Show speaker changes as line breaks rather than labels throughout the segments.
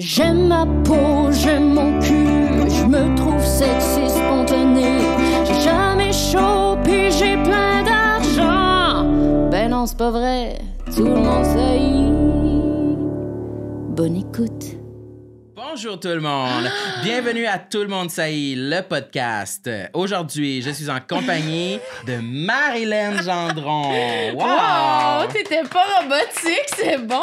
J'aime ma peau, j'aime mon cul, je me trouve sexy spontané. J'ai jamais chaud, puis j'ai plein d'argent. Ben non, c'est pas vrai, tout le monde sait. Bonne écoute.
Bonjour tout le monde. Bienvenue à Tout le monde saillit, le podcast. Aujourd'hui, je suis en compagnie de Marilyn Gendron. Wow!
T'étais pas robotique, c'est bon.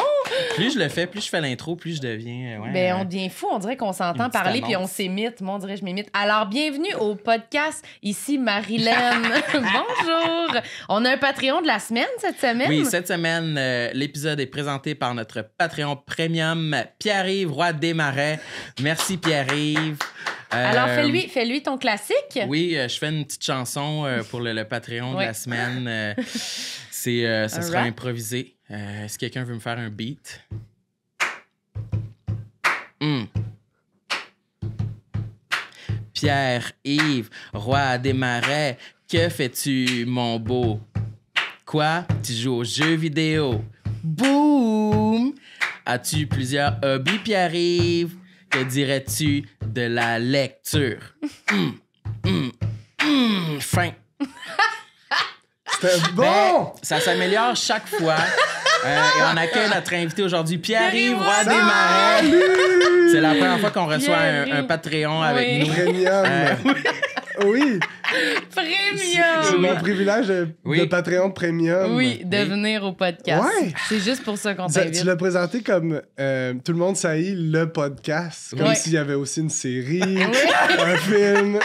Plus je le fais, plus je fais l'intro, plus je deviens. Ouais,
Ben, on devient fou. On dirait qu'on s'entend parler puis on s'imite. Moi, on dirait que je m'imite. Alors, bienvenue au podcast. Ici, Marilyn. Bonjour. On a un Patreon de la semaine cette semaine?
Oui, cette semaine, euh, l'épisode est présenté par notre Patreon Premium, Pierre-Yves Roy Desmarais. Merci Pierre-Yves. Euh,
Alors, fais-lui fais-lui ton classique.
Oui, euh, je fais une petite chanson euh, pour le, le Patreon de
Ouais.
la semaine. Euh, c'est, euh, ça sera
rap?
improvisé. Euh, si quelqu'un veut me faire un beat? Hmm. Pierre-Yves, roi des marais, que fais-tu, mon beau? Quoi? Tu joues aux jeux vidéo? Boum! As-tu plusieurs hobbies, Pierre-Yves? Que dirais-tu de la lecture? Hum, hum, hum, fin.
C'était bon!
Ben, ça s'améliore chaque fois. Euh, et on accueille notre invité aujourd'hui, Pierre-Yves Roy Desmarais.
Salut!
C'est la première fois qu'on reçoit un, Patreon avec nous.
Premium.
Euh,
oui,
Premium.
mon privilège de,
Oui.
de Patreon Premium.
Oui, de venir au podcast.
Ouais.
C'est juste pour ça qu'on t'invite.
tu l'as présenté comme euh, Tout le monde saillit le podcast. Comme
Ouais.
s'il y avait aussi une série, un film.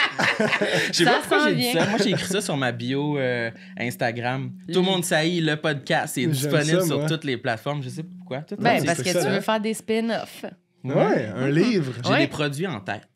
Je sais
Ça
pas pourquoi j'ai dit ça. Moi, j'ai écrit ça sur ma bio euh, Instagram. Tout le monde saillit le podcast. C'est disponible
ça,
sur toutes les plateformes. Je sais pas pourquoi. Tout
Ben, parce que
c'est
tu veux
hein?
faire des spin-offs.
Ouais, un livre.
J'ai
Ouais.
des produits en tête.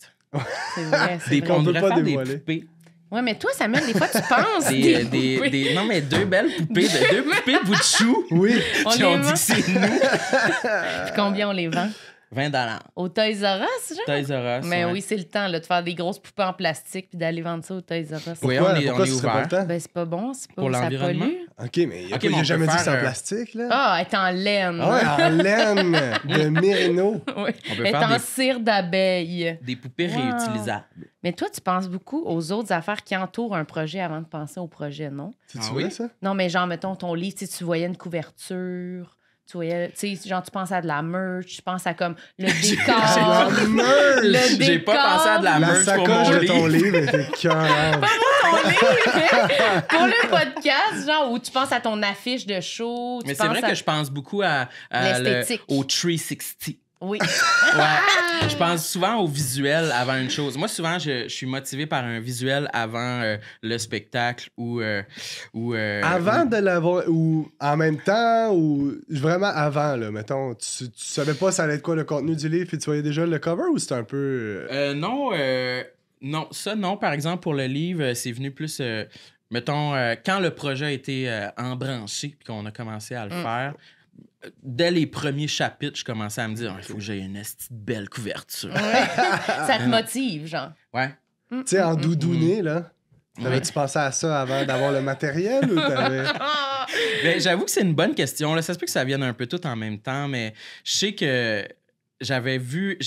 C'est vrai. c'est
Des,
vrai.
on
qu'on peut pas dévoiler.
des poupées.
Ouais, mais toi, Samuel, des fois, tu penses.
Des, euh,
des
des- non, mais deux belles poupées, de, deux poupées bout de chou.
Oui.
On
Puis on dit que c'est nous.
Puis combien on les vend?
20 dollars.
Au Toys R Us, genre?
Toys R Us.
Mais
ouais.
oui, c'est le temps là, de faire des grosses poupées en plastique puis d'aller vendre ça au Toys R Us.
Pourquoi,
on est-
pourquoi
on est
ce serait pas
ouvert.
Ben, c'est pas bon, c'est pas
Pour
ça
l'environnement?
pollue.
OK, mais il
Ok,
a jamais dit que c'est en
euh,
plastique, là?
Ah, elle est en laine.
Ah ouais, en laine de Mérino.
Oui. Elle est en
des-
cire d'abeille.
Des poupées
Wow.
réutilisables.
Mais toi, tu penses beaucoup aux autres affaires qui entourent un projet avant de penser au projet, non?
C'est
Ah oui?
ça?
Non, mais genre, mettons, ton livre, tu voyais une couverture, tu voyais, tu sais, genre, tu penses à de la merch, tu penses à comme le
La
décor.
merch!
Le
J'ai pas pensé à de la,
La
merch pour
sacoche
mon
de ton
livre.
était cœur.
ton livre. Pour le podcast, genre, où tu penses à ton affiche de show. tu
Mais c'est vrai
à-
que je pense beaucoup à, à le-
L'esthétique.
au 360.
Oui.
Ouais. je pense souvent au visuel avant une chose. Moi, souvent, je, je suis motivé par un visuel avant euh, le spectacle ou. euh, ou euh,
Avant
ou-
de l'avoir, ou en même temps, ou vraiment avant, là, mettons, tu, tu savais pas ça allait être quoi le contenu du livre, puis tu voyais déjà le cover, ou c'était un peu...
non, euh, non, ça, non. Par exemple, pour le livre, c'est venu plus. euh, mettons, euh, quand le projet a été euh, embranché puis qu'on a commencé à le
Mm.
faire, dès les premiers chapitres, je commençais à me dire Ah, il faut que j'ai une belle couverture.
ça te motive, genre.
Ouais.
Tu sais, en doudouné, là,
Ouais.
t'avais-tu pensé à ça avant d'avoir le matériel, ou t'avais...
Ben, J'avoue que c'est une bonne question. Là. Ça se peut que ça vienne un peu tout en même temps, mais je sais que j'avais vu,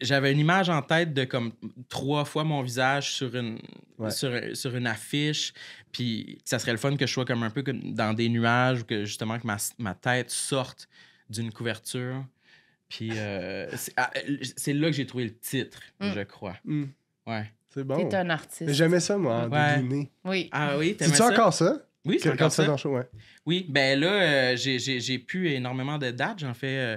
j'avais une image en tête de comme trois fois mon visage sur une,
Ouais.
sur, sur une affiche, puis ça serait le fun que je sois comme un peu comme dans des nuages ou que justement que ma, ma tête sorte d'une couverture. Puis euh, c'est ah, c'est là que j'ai trouvé le titre,
Mm.
je crois.
Hmm,
Ouais.
c'est bon.
T'es un artiste.
J'aimais ça, moi, en
Ouais.
doudouné.
Oui.
Ah oui, t'aimais
C'est-tu
ça?
encore ça?
Oui, c'est ça.
ton show, ouais.
Oui, ben là, euh, j'ai- j'ai j'ai pu énormément de dates. J'en fais euh,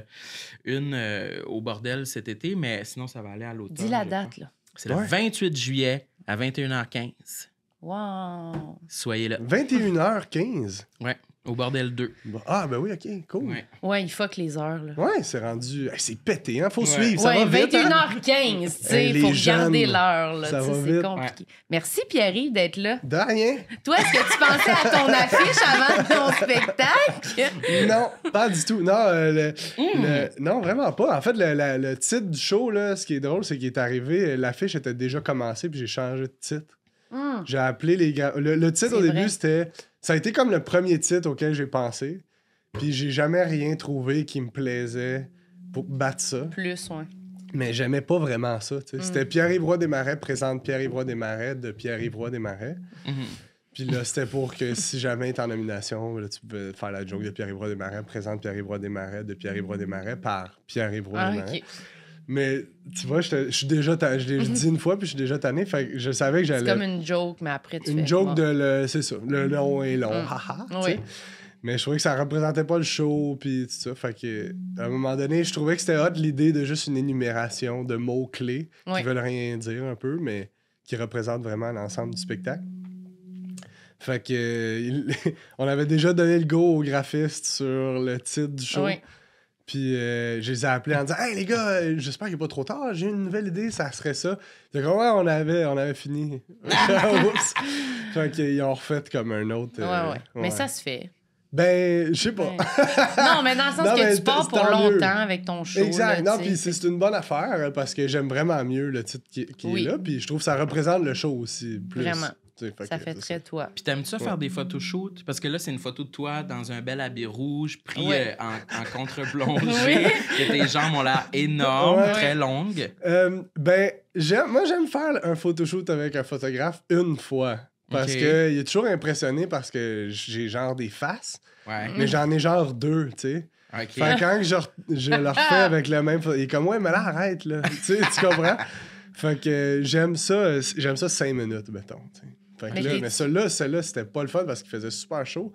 une euh, au bordel cet été, mais sinon, ça va aller à l'automne.
Dis la date,
crois.
là.
C'est le
Ouais.
28 juillet à 21h15.
Wow.
Soyez là.
21h15.
Ouais, au bordel 2.
Bon, Ah, ben oui, OK, cool.
Ouais.
Ouais, il fuck les heures, là.
Ouais, c'est rendu... Hey, c'est pété, hein? Faut
Ouais.
suivre, ça
ouais,
va vite, hein?
21h15, tu sais,
Hey,
faut regarder
jeunes,
l'heure, là.
ça
tu sais,
va
C'est
vite.
compliqué. Merci, Pierre-Yves, d'être là.
De rien.
Toi, est-ce que tu pensais à ton affiche avant ton spectacle?
Non, pas du tout. Non, euh, le-
Hmm.
le- non, vraiment pas. En fait, le, la- le titre du show, là, ce qui est drôle, c'est qu'il est arrivé, l'affiche était déjà commencée, puis j'ai changé de titre.
Hum.
J'ai appelé les gars. Le, le titre au début, c'était. Ça a été comme le premier titre auquel j'ai pensé. Puis j'ai jamais rien trouvé qui me plaisait pour battre ça.
Plus, ouais.
Mais j'aimais pas vraiment ça. tu sais.
Mm.
C'était Pierre-Yves Roy Desmarais présente Pierre-Yves Roy Desmarais de Pierre-Yves Roy Desmarais.
Mhm.
Puis là, c'était pour que si jamais t'es en nomination, là, tu peux faire la joke de Pierre-Yves Roy Desmarais, présente Pierre-Yves Roy Desmarais de Pierre-Yves Roy Desmarais par Pierre-Yves
Ah,
Desmarais. Mais tu vois, je suis déjà. Je l'ai dit une fois, puis je suis déjà tanné. Fait que je savais que
C'est
j'allais.
comme une joke, mais après, tu
Une
fais,
joke de le. C'est ça. Le long et long.
Mm.
haha.
Oui.
Mais je trouvais que ça représentait pas le show, puis tout ça. Fait que, à un moment donné, je trouvais que c'était hot l'idée de juste une énumération de mots-clés
Oui.
qui veulent rien dire un peu, mais qui représentent vraiment l'ensemble du spectacle. Fait que, il- on avait déjà donné le go aux graphistes sur le titre du show.
Oui.
Puis euh, je les ai appelés en disant Hey les gars, euh, j'espère qu'il n'est pas trop tard, j'ai une nouvelle idée, ça serait ça. Ouais, on avait, on avait fini. Oups. fait qu'ils ont refait comme un autre.
Ouais,
euh,
ouais. Mais ça se fait.
Ben, je sais pas.
Ouais. non, mais dans le sens
Non,
que tu pars pour
mieux.
longtemps avec ton show.
exact.
là,
non, puis c'est une bonne affaire euh, parce que j'aime vraiment mieux le titre qui, qui
Oui.
est là. Puis je trouve que ça représente le show aussi. Plus,
Vraiment. Ça
que
fait très toi.
Puis t'aimes ça faire des photoshoots? Parce que là, c'est une photo de toi dans un bel habit rouge pris
Ouais.
euh, en, en contre-plongée.
Oui.
que tes jambes ont l'air énormes,
Ouais.
très longues.
Euh, ben, j'aime, moi, j'aime faire un photoshoot avec un photographe une fois. Parce que il est toujours impressionné parce que j'ai genre des faces,
Ouais.
mais j'en ai genre deux, tu sais.
OK.
Fait que quand je, je le refais avec le même photo, il est comme, ouais, mais là, arrête, là. tu comprends? Fait que j'aime ça, j'aime ça cinq minutes, mettons. Fait que
Mais
là, mais celui-là, celui-là, c'était pas le fun parce qu'il faisait super chaud.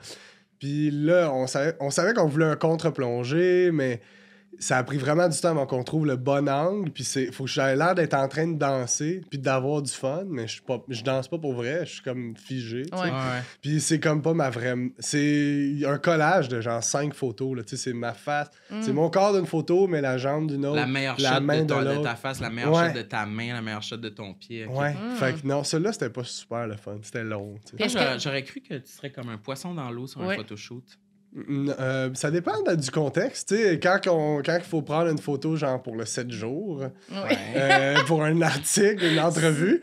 Puis là, on savait, on savait qu'on voulait un contre-plongée, mais ça a pris vraiment du temps avant qu'on trouve le bon angle. Puis c'est, faut que j'aie l'air d'être en train de danser, puis d'avoir du fun, mais je, suis pas, je danse pas pour vrai, je suis comme figé. tu sais.
Ouais.
Ouais.
Puis c'est comme pas ma vraie. C'est un collage de genre cinq photos. Là. Tu sais, c'est ma face.
Mm.
C'est mon corps d'une photo, mais la jambe d'une autre.
La meilleure
la
shot
main
de, ton-
de
de
l'autre.
ta face, la meilleure
Ouais.
shot de ta main, la meilleure shot de ton pied.
Ouais.
Mm.
Fait que non, celui-là, c'était pas super le fun. C'était long. tu sais.
J'aurais-
que-
J'aurais cru que tu serais comme un poisson dans l'eau sur un photoshoot.
Euh, ça dépend de- du contexte. Tu sais, quand, on- quand il faut prendre une photo, genre pour le 7 jours,
Ouais.
euh, pour un article, une entrevue.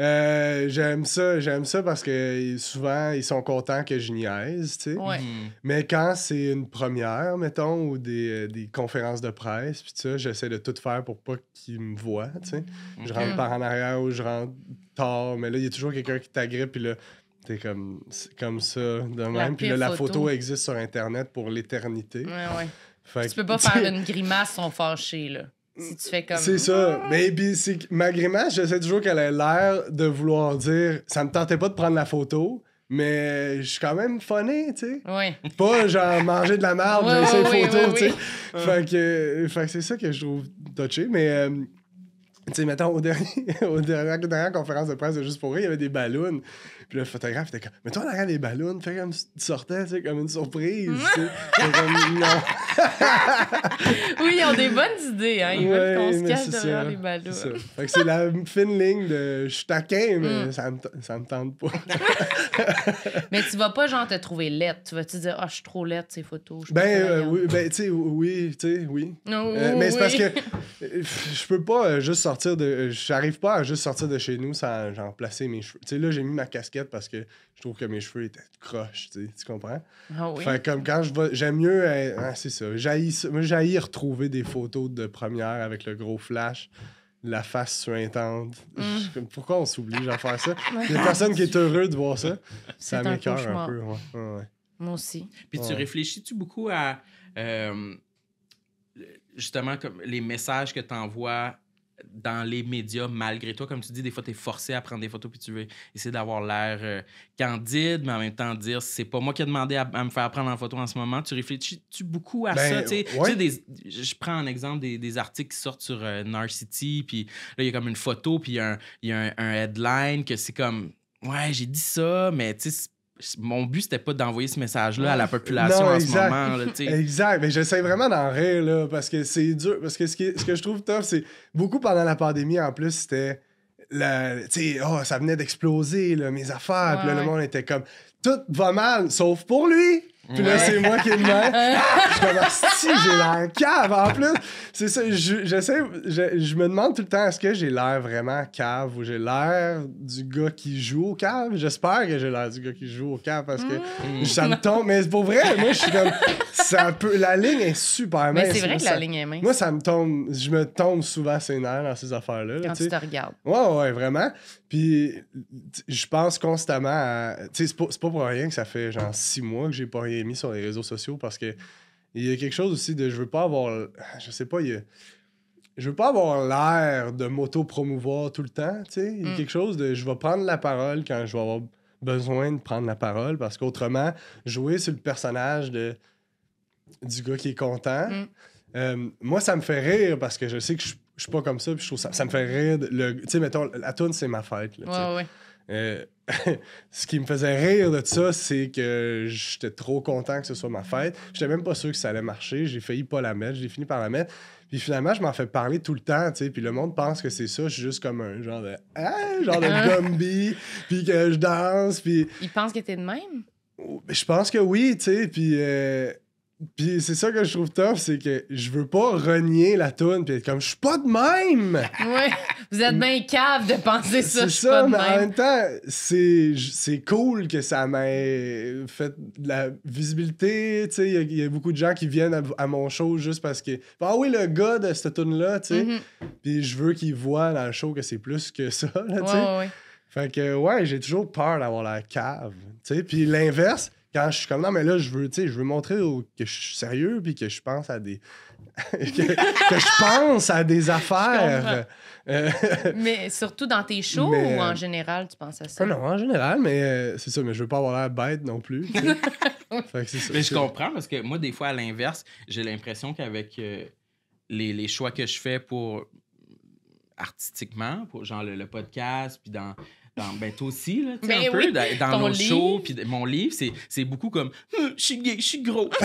euh, j'aime ça, j'aime ça parce que souvent ils sont contents que je niaise, tu sais.
Ouais.
Mhm.
Mais quand c'est une première, mettons, ou des, des conférences de presse, puis ça, j'essaie de tout faire pour pas qu'ils me voient, tu sais. Je
Ok.
rentre par en arrière ou je rentre tard, mais là, il y a toujours quelqu'un qui t'agrippe, puis là, t'es comme, comme ça, de même. Puis là, la
photo.
photo existe sur Internet pour l'éternité.
Ouais, ouais.
Fait
Tu peux pas
sais,
faire une grimace sans fâcher, là. Si tu fais comme.
C'est ça. Mais puis c'est que ma grimace, j'essaie toujours qu'elle ait l'air de vouloir dire ça me tentait pas de prendre la photo, mais je suis quand même funny, tu sais.
Ouais.
Pas genre manger de la merde,
Ouais,
laisser
ouais,
une photo,
ouais,
tu sais. Fait que, fait que c'est ça que je trouve touché, mais. euh, tu sais, mettons, au dernier, au dernier, la dernière conférence de presse de Juste pour rire, il y avait des ballons. Puis le photographe était comme, mais toi, on arrière des ballons, fais comme si tu sortais, tu sais, comme une surprise, comme, non.
Oui, ils ont des bonnes idées, hein. Ils veulent qu'on se cache derrière
ça,
les ballons.
c'est. Fait que c'est la fine ligne de je suis taquin, mais
Mm.
ça, me, ça me tente pas.
Mais tu vas pas, genre, te trouver laide. Tu vas te dire, ah, je suis trop laide, ces photos.
Ben, euh, oui, ben, tu sais, oui, tu sais, oui.
Non,
Euh, mais c'est
oui.
parce que euh, je peux pas euh, juste sortir de. euh, J'arrive pas à juste sortir de chez nous sans genre placer mes cheveux. Tu sais, là, j'ai mis ma casquette parce que je trouve que mes cheveux étaient croches, tu sais, tu comprends?
Ah oui.
Fait que comme quand je vais. J'aime mieux. euh, c'est ça. J'haïs retrouver des photos de première avec le gros flash, la face suintante.
Mm.
Pourquoi on s'oblige à faire ça? Il y a personne qui est heureux de voir ça. Ça
C'est un
peu. Ouais. Ouais, ouais.
Moi aussi.
Puis tu réfléchis-tu beaucoup à euh, justement comme les messages que tu envoies dans les médias malgré toi? Comme tu dis, des fois, tu es forcé à prendre des photos puis tu veux essayer d'avoir l'air euh, candide, mais en même temps dire c'est pas moi qui ai demandé à, à me faire prendre en photo en ce moment. Tu réfléchis-tu beaucoup à
Ben,
ça?
Ouais.
des- je prends en exemple des, des articles qui sortent sur euh, Narcity, puis là, il y a comme une photo, puis il y a un, y a un, un headline que c'est comme ouais, j'ai dit ça, mais tu sais, mon but, c'était pas d'envoyer ce message-là à la population
Non,
en
exact.
ce moment. là.
Exact, mais j'essaie vraiment d'en rire, là, parce que c'est dur. Parce que ce, qui est- ce que je trouve tough, c'est beaucoup pendant la pandémie, en plus, c'était. la- Tu sais, oh, ça venait d'exploser, là, mes affaires. Puis là,
Ouais,
le
ouais.
monde était comme. Tout va mal, sauf pour lui. Puis là, c'est moi qui est de même. je suis comme, si j'ai l'air cave. En plus, c'est ça, je, j'essaie, je, je me demande tout le temps, est-ce que j'ai l'air vraiment cave ou j'ai l'air du gars qui joue au cave? J'espère que j'ai l'air du gars qui joue au cave parce que
Mm.
ça me tombe. Mais pour vrai, moi, je suis comme, ça peut, la ligne est super
Mais
mince.
c'est vrai que
ça-
la ligne est mince
Moi, ça me tombe, je me tombe souvent ses nerfs dans ces affaires-là. là,
quand
tu
te regardes.
Ouais, ouais, vraiment. Puis, je pense constamment à. Tu sais, c'est pas, pour rien que ça fait genre six mois que j'ai pas rien mis sur les réseaux sociaux parce que il y a quelque chose aussi de. Je veux pas avoir. Je sais pas, il y a. Je veux pas avoir l'air de m'auto-promouvoir tout le temps, tu sais. Il y a
Mm.
quelque chose de. Je vais prendre la parole quand je vais avoir besoin de prendre la parole parce qu'autrement, jouer sur le personnage de du gars qui est content,
Mm.
euh, moi, ça me fait rire parce que je sais que je je suis pas comme ça, puis je trouve ça, ça me fait rire. le- Tu sais, mettons, la tune c'est ma fête. là.
Ouais, ouais.
Euh, ce qui me faisait rire de ça, c'est que j'étais trop content que ce soit ma fête. J'étais même pas sûr que ça allait marcher. J'ai failli pas la mettre. J'ai fini par la mettre. Puis finalement, je m'en fais parler tout le temps, tu sais. Puis le monde pense que c'est ça. Je suis juste comme un genre de... Ah, genre de
Ah.
Gumby. Puis que je danse. Puis
Ils pensent que t'es de même?
je pense que oui, tu sais. Puis... euh, Puis c'est ça que je trouve tough, c'est que je veux pas renier la toune puis être comme je suis pas de même.
Ouais. Vous êtes bien cave de penser ça.
C'est
je suis pas
ça,
de
mais en
même.
même temps, c'est c'est cool que ça m'ait fait de la visibilité. tu sais. Il y a- il y, a beaucoup de gens qui viennent à, à mon show juste parce que. Ah oui, le gars de cette tune-là, tu sais.
Mhm.
Puis je veux qu'ils voient dans le show que c'est plus que ça, là, tu
Ouais,
sais.
ouais, ouais.
Fait que, ouais, j'ai toujours peur d'avoir la cave. Tu sais, puis l'inverse, quand je suis comme, non, mais là, je veux, tu sais, je veux montrer que je suis sérieux, puis que je pense à des. que, que je pense à des affaires. Euh,
Mais surtout dans tes shows
Mais,
ou en
euh,
général, tu penses à ça?
Ah non, en général, mais euh, c'est ça, mais je veux pas avoir l'air bête non plus. tu sais. fait que c'est ça.
Mais je comprends parce que moi, des fois, à l'inverse, j'ai l'impression qu'avec euh, les, les choix que je fais pour artistiquement, pour genre le, le podcast, puis dans. Dans, ben, toi aussi, là,
Ben
un peu,
oui,
dans, dans nos
livre.
shows, puis mon livre, c'est, beaucoup comme Hum, « je suis gay, je suis gros ».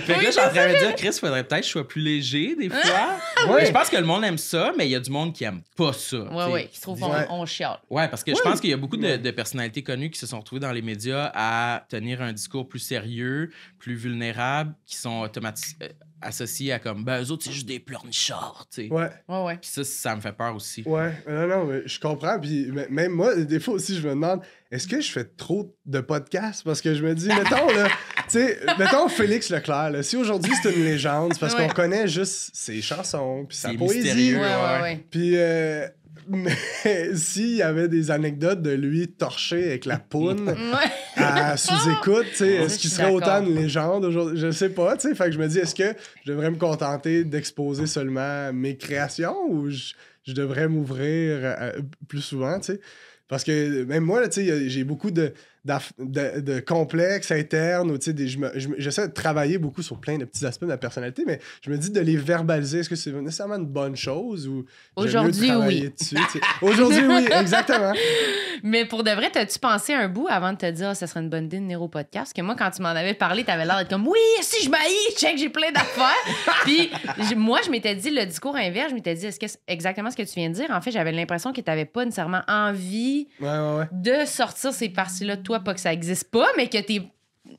Fait que là, je suis en train de me dire, Chris, faudrait peut-être que je sois plus léger, des fois.
Ouais.
Je pense que le monde aime ça, mais il y a du monde qui aime pas ça.
Ouais, ouais. Ils se trouvent qu'on
Ouais.
on chiale.
Ouais, parce que je pense qu'il y a beaucoup de, de personnalités connues qui se sont retrouvées dans les médias à tenir un discours plus sérieux, plus vulnérable, qui sont automatiquement associés à comme, ben, eux autres, c'est juste des pleurnichards, tu sais.
Ouais,
Ouais, ouais.
Puis ça, ça me fait peur aussi.
ouais. Non, non, mais je comprends. Puis même moi, des fois aussi, je me demande, est-ce que je fais trop de podcasts? Parce que je me dis, mettons, là, tu sais, mettons Félix Leclerc, là, si aujourd'hui c'est une légende, c'est parce
Ouais.
qu'on connaît juste ses chansons, puis sa
C'est
poésie.
mystérieux.
Ouais,
ouais.
ouais, ouais.
Puis, euh, mais s'il y avait des anecdotes de lui torché avec la poune à sous-écoute,
Ça,
est-ce qu'il serait autant une légende aujourd'hui? Je sais pas, tu sais. Fait que je me dis, est-ce que je devrais me contenter d'exposer seulement mes créations ou je, je devrais m'ouvrir à- plus souvent, tu sais? Parce que même moi, tu sais, j'ai beaucoup de, de, de complexes internes. Ou, tu sais, des- je me- je me- j'essaie de travailler beaucoup sur plein de petits aspects de ma personnalité, mais je me dis de les verbaliser. Est-ce que c'est nécessairement une bonne chose ou
Aujourd'hui,
travailler
oui.
Aujourd'hui, oui, exactement.
Mais pour de vrai, t'as-tu pensé un bout avant de te dire, ça serait une bonne idée de au podcast? Parce que moi, quand tu m'en avais parlé, t'avais l'air d'être comme, oui, si je m'haïs, check, j'ai plein d'affaires. Puis moi, je m'étais dit, le discours inverse, je m'étais dit, est-ce que c'est exactement ce que tu viens de dire? En fait, j'avais l'impression que t'avais pas nécessairement envie
Ouais, ouais, ouais.
de sortir ces parties-là de toi, pas que ça existe pas, mais que t'es.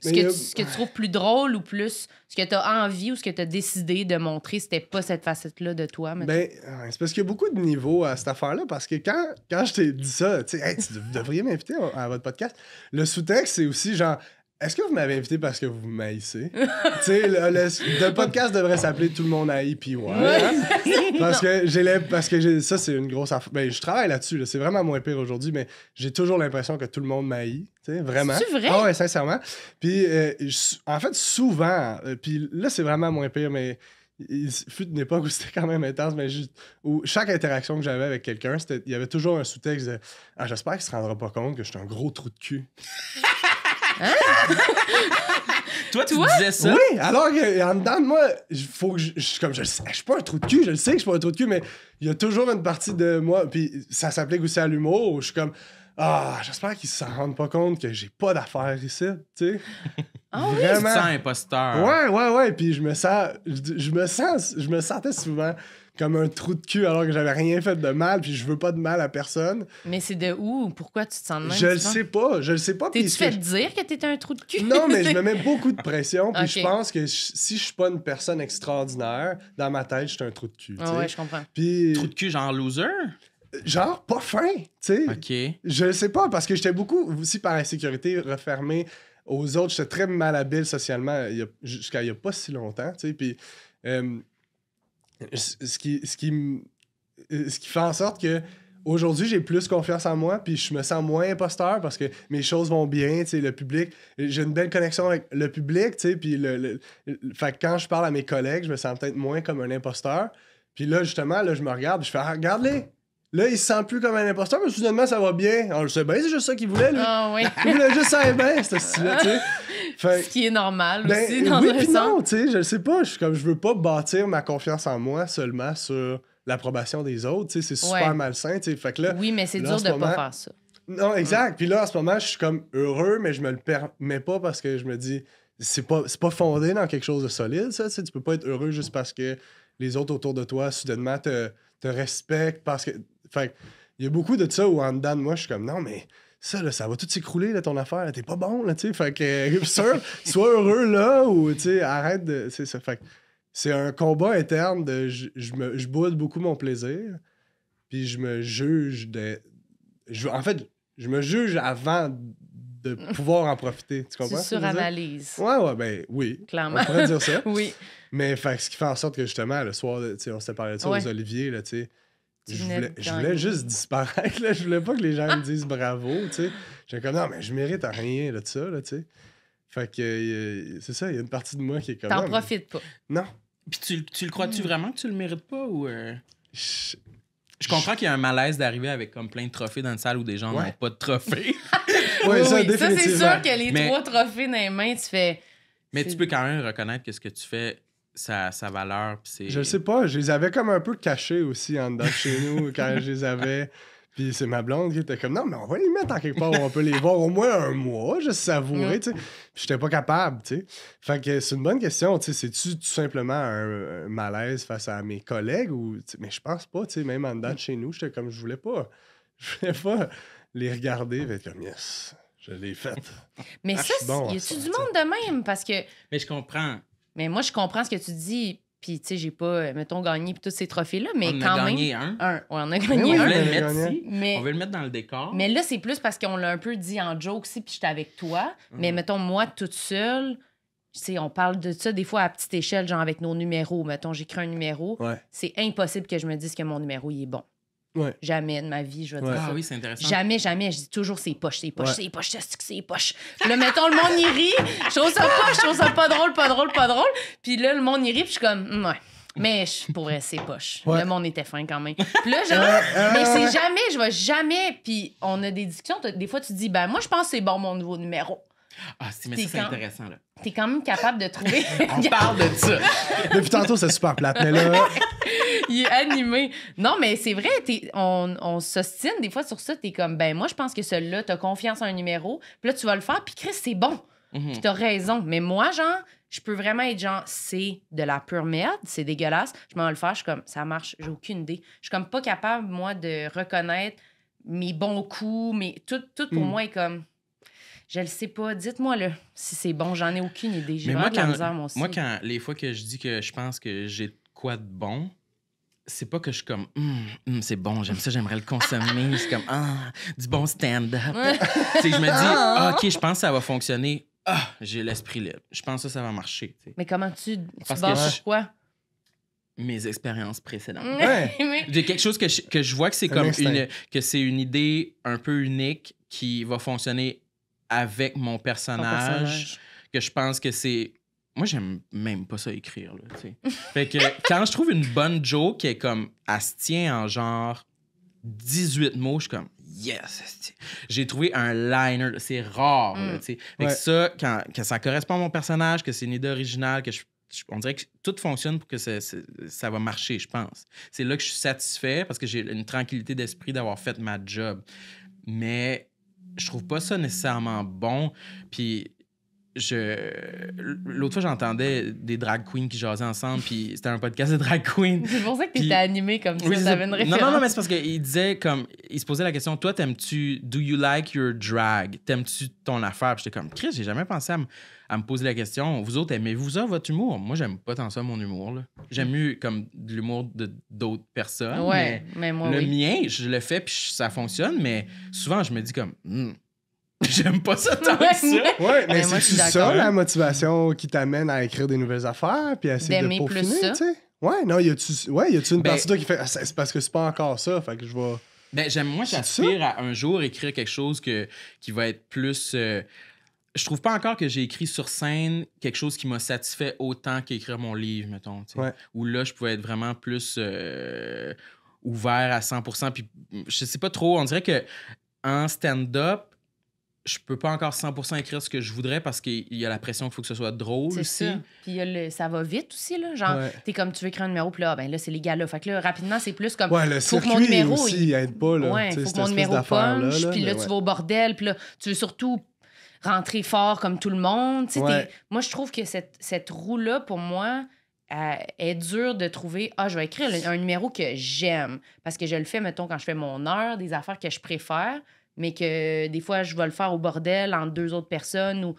Ce que, tu, ce que tu trouves plus drôle ou plus ce que tu as envie ou ce que tu as décidé de montrer, c'était pas cette facette-là de toi.
Ben, c'est parce qu'il y a beaucoup de niveaux à cette affaire-là. Parce que quand, quand je t'ai dit ça, tu sais, Hey, tu dev- devriez m'inviter à, à votre podcast. Le sous-texte, c'est aussi genre, est-ce que vous m'avez invité parce que vous m'haïssez? tu sais, le, le- le podcast devrait s'appeler Tout le monde haït, puis ouais. Parce que j'ai parce que ça, c'est une grosse affaire. Ben, je travaille là-dessus. là. C'est vraiment moins pire aujourd'hui, mais j'ai toujours l'impression que tout le monde m'haït. tu sais, Vraiment.
C'est-tu vrai?
Ah ouais, sincèrement. Puis, euh, en fait, souvent, euh, puis là, c'est vraiment moins pire, mais il fut une époque où c'était quand même intense, mais juste, où chaque interaction que j'avais avec quelqu'un, il y avait toujours un sous-texte de Ah, j'espère qu'il se rendra pas compte que je suis un gros trou de cul.
Toi, tu
Toi?
disais ça?
Oui, alors que, en dedans de moi, faut que je, comme je le sais, je suis pas un trou de cul, je le sais que je suis pas un trou de cul, mais il y a toujours une partie de moi, puis ça s'applique aussi à l'humour, où je suis comme Ah, j'espère qu'ils s'en rendent pas compte que j'ai pas d'affaires ici, tu sais.
Ah oui?
Tu te
Vraiment.
sens imposteur.
Ouais, ouais, ouais. Puis je me sens, je, je me sens, je me sentais souvent comme un trou de cul alors que j'avais rien fait de mal, puis je veux pas de mal à personne.
Mais c'est de où? Pourquoi tu te sens de même?
je le sais pas, je le sais pas. puis
T'es-tu fait dire que t'étais un trou de cul?
Non, mais je me mets beaucoup de pression, puis je pense que je- si je suis pas une personne extraordinaire, dans ma tête, je suis un trou de cul.
Ah
sais.
ouais, je comprends.
Puis,
Trou de cul, genre loser?
genre, pas fin, tu sais.
OK.
Je le sais pas, parce que j'étais beaucoup aussi par insécurité refermé aux autres. J'étais très malhabile socialement jusqu'à il y a pas si longtemps, tu sais. Puis, euh, ce qui, ce, qui, euh, ce qui fait en sorte que aujourd'hui, j'ai plus confiance en moi, puis je me sens moins imposteur parce que mes choses vont bien, tu sais, le public. J'ai une belle connexion avec le public, tu sais, puis le, le- le- fait quand je parle à mes collègues, je me sens peut-être moins comme un imposteur. Puis là, justement, là, je me regarde, je fais, ah, regarde-les! Là, il se sent plus comme un imposteur, mais soudainement, ça va bien. On le sait bien, c'est juste ça qu'il voulait, lui.
Ah oui.
Il voulait juste ça bien, ce style-là, tu sais. Fait
Ce qui est normal
ben,
aussi, dans
oui,
un sens.
non, tu sais, je le sais pas. Je comme, je veux pas bâtir ma confiance en moi seulement sur l'approbation des autres, tu sais, c'est super
Ouais.
malsain, tu sais. Fait que là,
Oui, mais c'est dur de
moment-
pas faire ça.
non, exact. Puis là, en ce moment, je suis comme heureux, mais je me le permets pas parce que je me dis, c'est pas, c'est pas fondé dans quelque chose de solide, ça. Tu sais, tu peux pas être heureux juste parce que les autres autour de toi, soudainement, te, te respectent. Parce que. Fait il y a beaucoup de ça où en dedans de moi, je suis comme, non, mais ça, là, ça va tout s'écrouler, là, ton affaire. T'es pas bon, là, tu sais. Fait que, euh, sûr, sois heureux là ou, tu sais, arrête de. C'est ça. Fait c'est un combat interne de. Je, je me, je boude beaucoup mon plaisir, puis je me juge de. Je, en fait, je me juge avant de pouvoir en profiter. Tu
Tu
comprends? dire?
suranalyses.
Ouais, ouais, ben oui.
Clairement.
On pourrait dire ça.
Oui.
Mais fait, ce qui fait en sorte que justement, le soir, tu on s'était parlé de ça
Ouais.
aux Olivier, là, tu sais. Je voulais, je juste disparaître, là. Je voulais pas que les gens me disent bravo, tu sais. J'étais comme, non, mais je mérite à rien là, de ça, là, tu sais. Fait que euh, c'est ça, il y a une partie de moi qui est comme.
T'en
mais-
profites pas.
Non.
Puis tu, tu le crois-tu
Hmm.
vraiment que tu le mérites pas ou. euh,
Je-
Je comprends qu'il y a un malaise d'arriver avec comme plein de trophées dans une salle où des gens
Ouais.
n'ont pas de trophées.
Ouais,
Oui,
ça,
oui. c'est
définitivement.
sûr que les
Mais-
trois trophées dans les mains, tu fais.
Mais
C'est-
tu peux quand même reconnaître que ce que tu fais, sa valeur. C'est...
Je sais pas, je les avais comme un peu cachés aussi en dedans de chez nous quand je les avais. Puis c'est ma blonde qui était comme non, mais on va les mettre en quelque part où on peut les voir au moins un mois, juste savourer, tu sais. Puis j'étais pas capable, tu sais. Fait que c'est une bonne question, tu sais. C'est-tu tout simplement un, un malaise face à mes collègues ou. Mais je pense pas, tu sais. Même en dedans de chez nous, j'étais comme je voulais pas. Je voulais pas les regarder et être comme yes, je l'ai fait.
Mais
Ah,
ça,
je suis bon
y a-tu du monde de même? Parce que.
Mais je comprends.
Mais moi, je comprends ce que tu dis. Puis, tu sais, j'ai pas, euh, mettons, gagné tous ces trophées-là, mais
on
quand
a
même.
gagné un.
Un. Ouais, on a
Mais
gagné
oui,
On
un.
on
le
a
mettre
gagné.
ici.
Mais,
On veut le mettre dans le décor.
mais là, c'est plus parce qu'on l'a un peu dit en joke aussi, puis j'étais avec toi. Mais
Mhm.
mettons, moi, toute seule, tu sais, on parle de ça des fois à petite échelle, genre avec nos numéros. Mettons, j'écris un numéro.
Ouais.
C'est impossible que je me dise que mon numéro, il est bon.
Ouais.
Jamais de ma vie, je vais
Ouais.
dire
Ah
ça.
oui, c'est intéressant.
Jamais, jamais. Je dis toujours c'est poche, c'est poche,
Ouais.
c'est poche, c'est poche? Puis là, mettons, le monde y rit. Je trouve ça poche, je trouve ça pas drôle, pas drôle, pas drôle. Puis là, le monde y rit, puis je suis comme, Hum, ouais. Mais je, pour vrai, c'est poche.
Ouais.
Le monde était fin quand même. Puis là, genre,
Euh,
mais c'est jamais, je vais jamais. Puis on a des discussions. Des fois, tu dis, ben moi, je pense que c'est bon mon nouveau numéro.
Ah, c'est, mais
T'es
ça, c'est
quand-
intéressant. Là.
T'es quand même capable de trouver.
On parle de ça.
Depuis tantôt, c'est super plate, mais là.
il est animé. Non, mais c'est vrai, t'es- on, on s'ostine des fois sur ça. T'es comme, ben moi, je pense que celui-là, t'as confiance en un numéro. Puis là, tu vas le faire, puis Chris, c'est bon.
Mhm.
Puis t'as raison. Mais moi, genre, je peux vraiment être genre, c'est de la pure merde, c'est dégueulasse. Je m'en vais le faire, je suis comme, ça marche, j'ai aucune idée. Je suis comme pas capable, moi, de reconnaître mes bons coups, mais tout, tout pour
Hmm.
moi est comme, je le sais pas, dites-moi là si c'est bon, j'en ai aucune idée. J'ai vraiment
moi
de la
quand,
misère, moi aussi.
moi, quand les fois que je dis que je pense que j'ai de quoi de bon, c'est pas que je suis comme, Hum, hum, c'est bon, j'aime ça, j'aimerais le consommer. c'est comme, ah, du bon stand-up. C'est que je me dis, ah, OK, je pense que ça va fonctionner. Ah, j'ai l'esprit libre. Je pense que ça, va marcher.
Mais comment tu, tu
Parce
bases
que
sur
je-
quoi?
Mes expériences précédentes.
Ouais.
J'ai quelque chose que je, que je vois que c'est comme une que c'est une idée un peu unique qui va fonctionner avec mon personnage,
personnage.
que je pense que c'est moi j'aime même pas ça écrire là, fait que quand je trouve une bonne joke qui est comme elle se tient en genre 18 mots, je suis comme yes. J'ai trouvé un liner, là, c'est rare, là,
Mm.
sais. Fait
Ouais.
que ça quand, que ça correspond à mon personnage, que c'est une idée originale, que je je- on dirait que tout fonctionne pour que ça, ça- ça va marcher, je pense. C'est là que je suis satisfait parce que j'ai une tranquillité d'esprit d'avoir fait ma job. mais je trouve pas ça nécessairement bon. Puis je l'autre fois j'entendais des drag queens qui jasaient ensemble puis c'était un podcast de drag queens
C'est pour ça que t'étais animé comme ça.
Oui,
T'avais une
non
référence.
non non mais c'est parce qu'il disait comme il se posait la question toi t'aimes-tu do you like your drag? T'aimes-tu ton affaire? Puis j'étais comme Chris j'ai jamais pensé à, me- à me poser la question vous autres aimez-vous ça votre humour? Moi j'aime pas tant ça mon humour là j'aime mieux comme de l'humour de d'autres personnes
Ouais,
mais
mais moi,
le
oui.
mien je le fais puis ça fonctionne mais souvent je me dis comme Hmm, j'aime pas ça tant que ça
ouais.
Mais c'est ça la motivation qui t'amène à écrire des nouvelles affaires puis à essayer de peaufiner, tu sais? Ouais, non, y a-tu ouais, y a-tu une
Ben-
partie de toi qui fait Ah, c'est parce que c'est pas encore ça, fait que je vais
Ben, j'aime, moi, j'aspire à un jour écrire quelque chose que, qui va être plus. euh, je trouve pas encore que j'ai écrit sur scène quelque chose qui m'a satisfait autant qu'écrire mon livre, mettons.
Ouais.
Où là, je pouvais être vraiment plus euh, ouvert à 100%. Puis je sais pas trop, on dirait que en stand-up, je peux pas encore 100% écrire ce que je voudrais parce qu'il y a la pression qu'il faut que ce soit drôle aussi.
ça. Puis il y a le- ça va vite aussi, là. Genre,
Ouais.
t'es comme, tu veux écrire un numéro, puis là, ben là, c'est les gars-là. Fait que là, rapidement, c'est plus comme.
Ouais, le
faut que mon numéro,
aussi
il-
aide pas là,
ouais,
tu
faut que mon numéro punch, puis là,
mais
tu
ouais.
vas au bordel, puis là, tu veux surtout rentrer fort comme tout le monde. Tu Moi, je trouve que cette, cette roue-là, pour moi, euh, est dure de trouver. Ah, je vais écrire un numéro que j'aime. Parce que je le fais, mettons, quand je fais mon heure, des affaires que je préfère, mais que des fois, je vais le faire au bordel entre deux autres personnes ou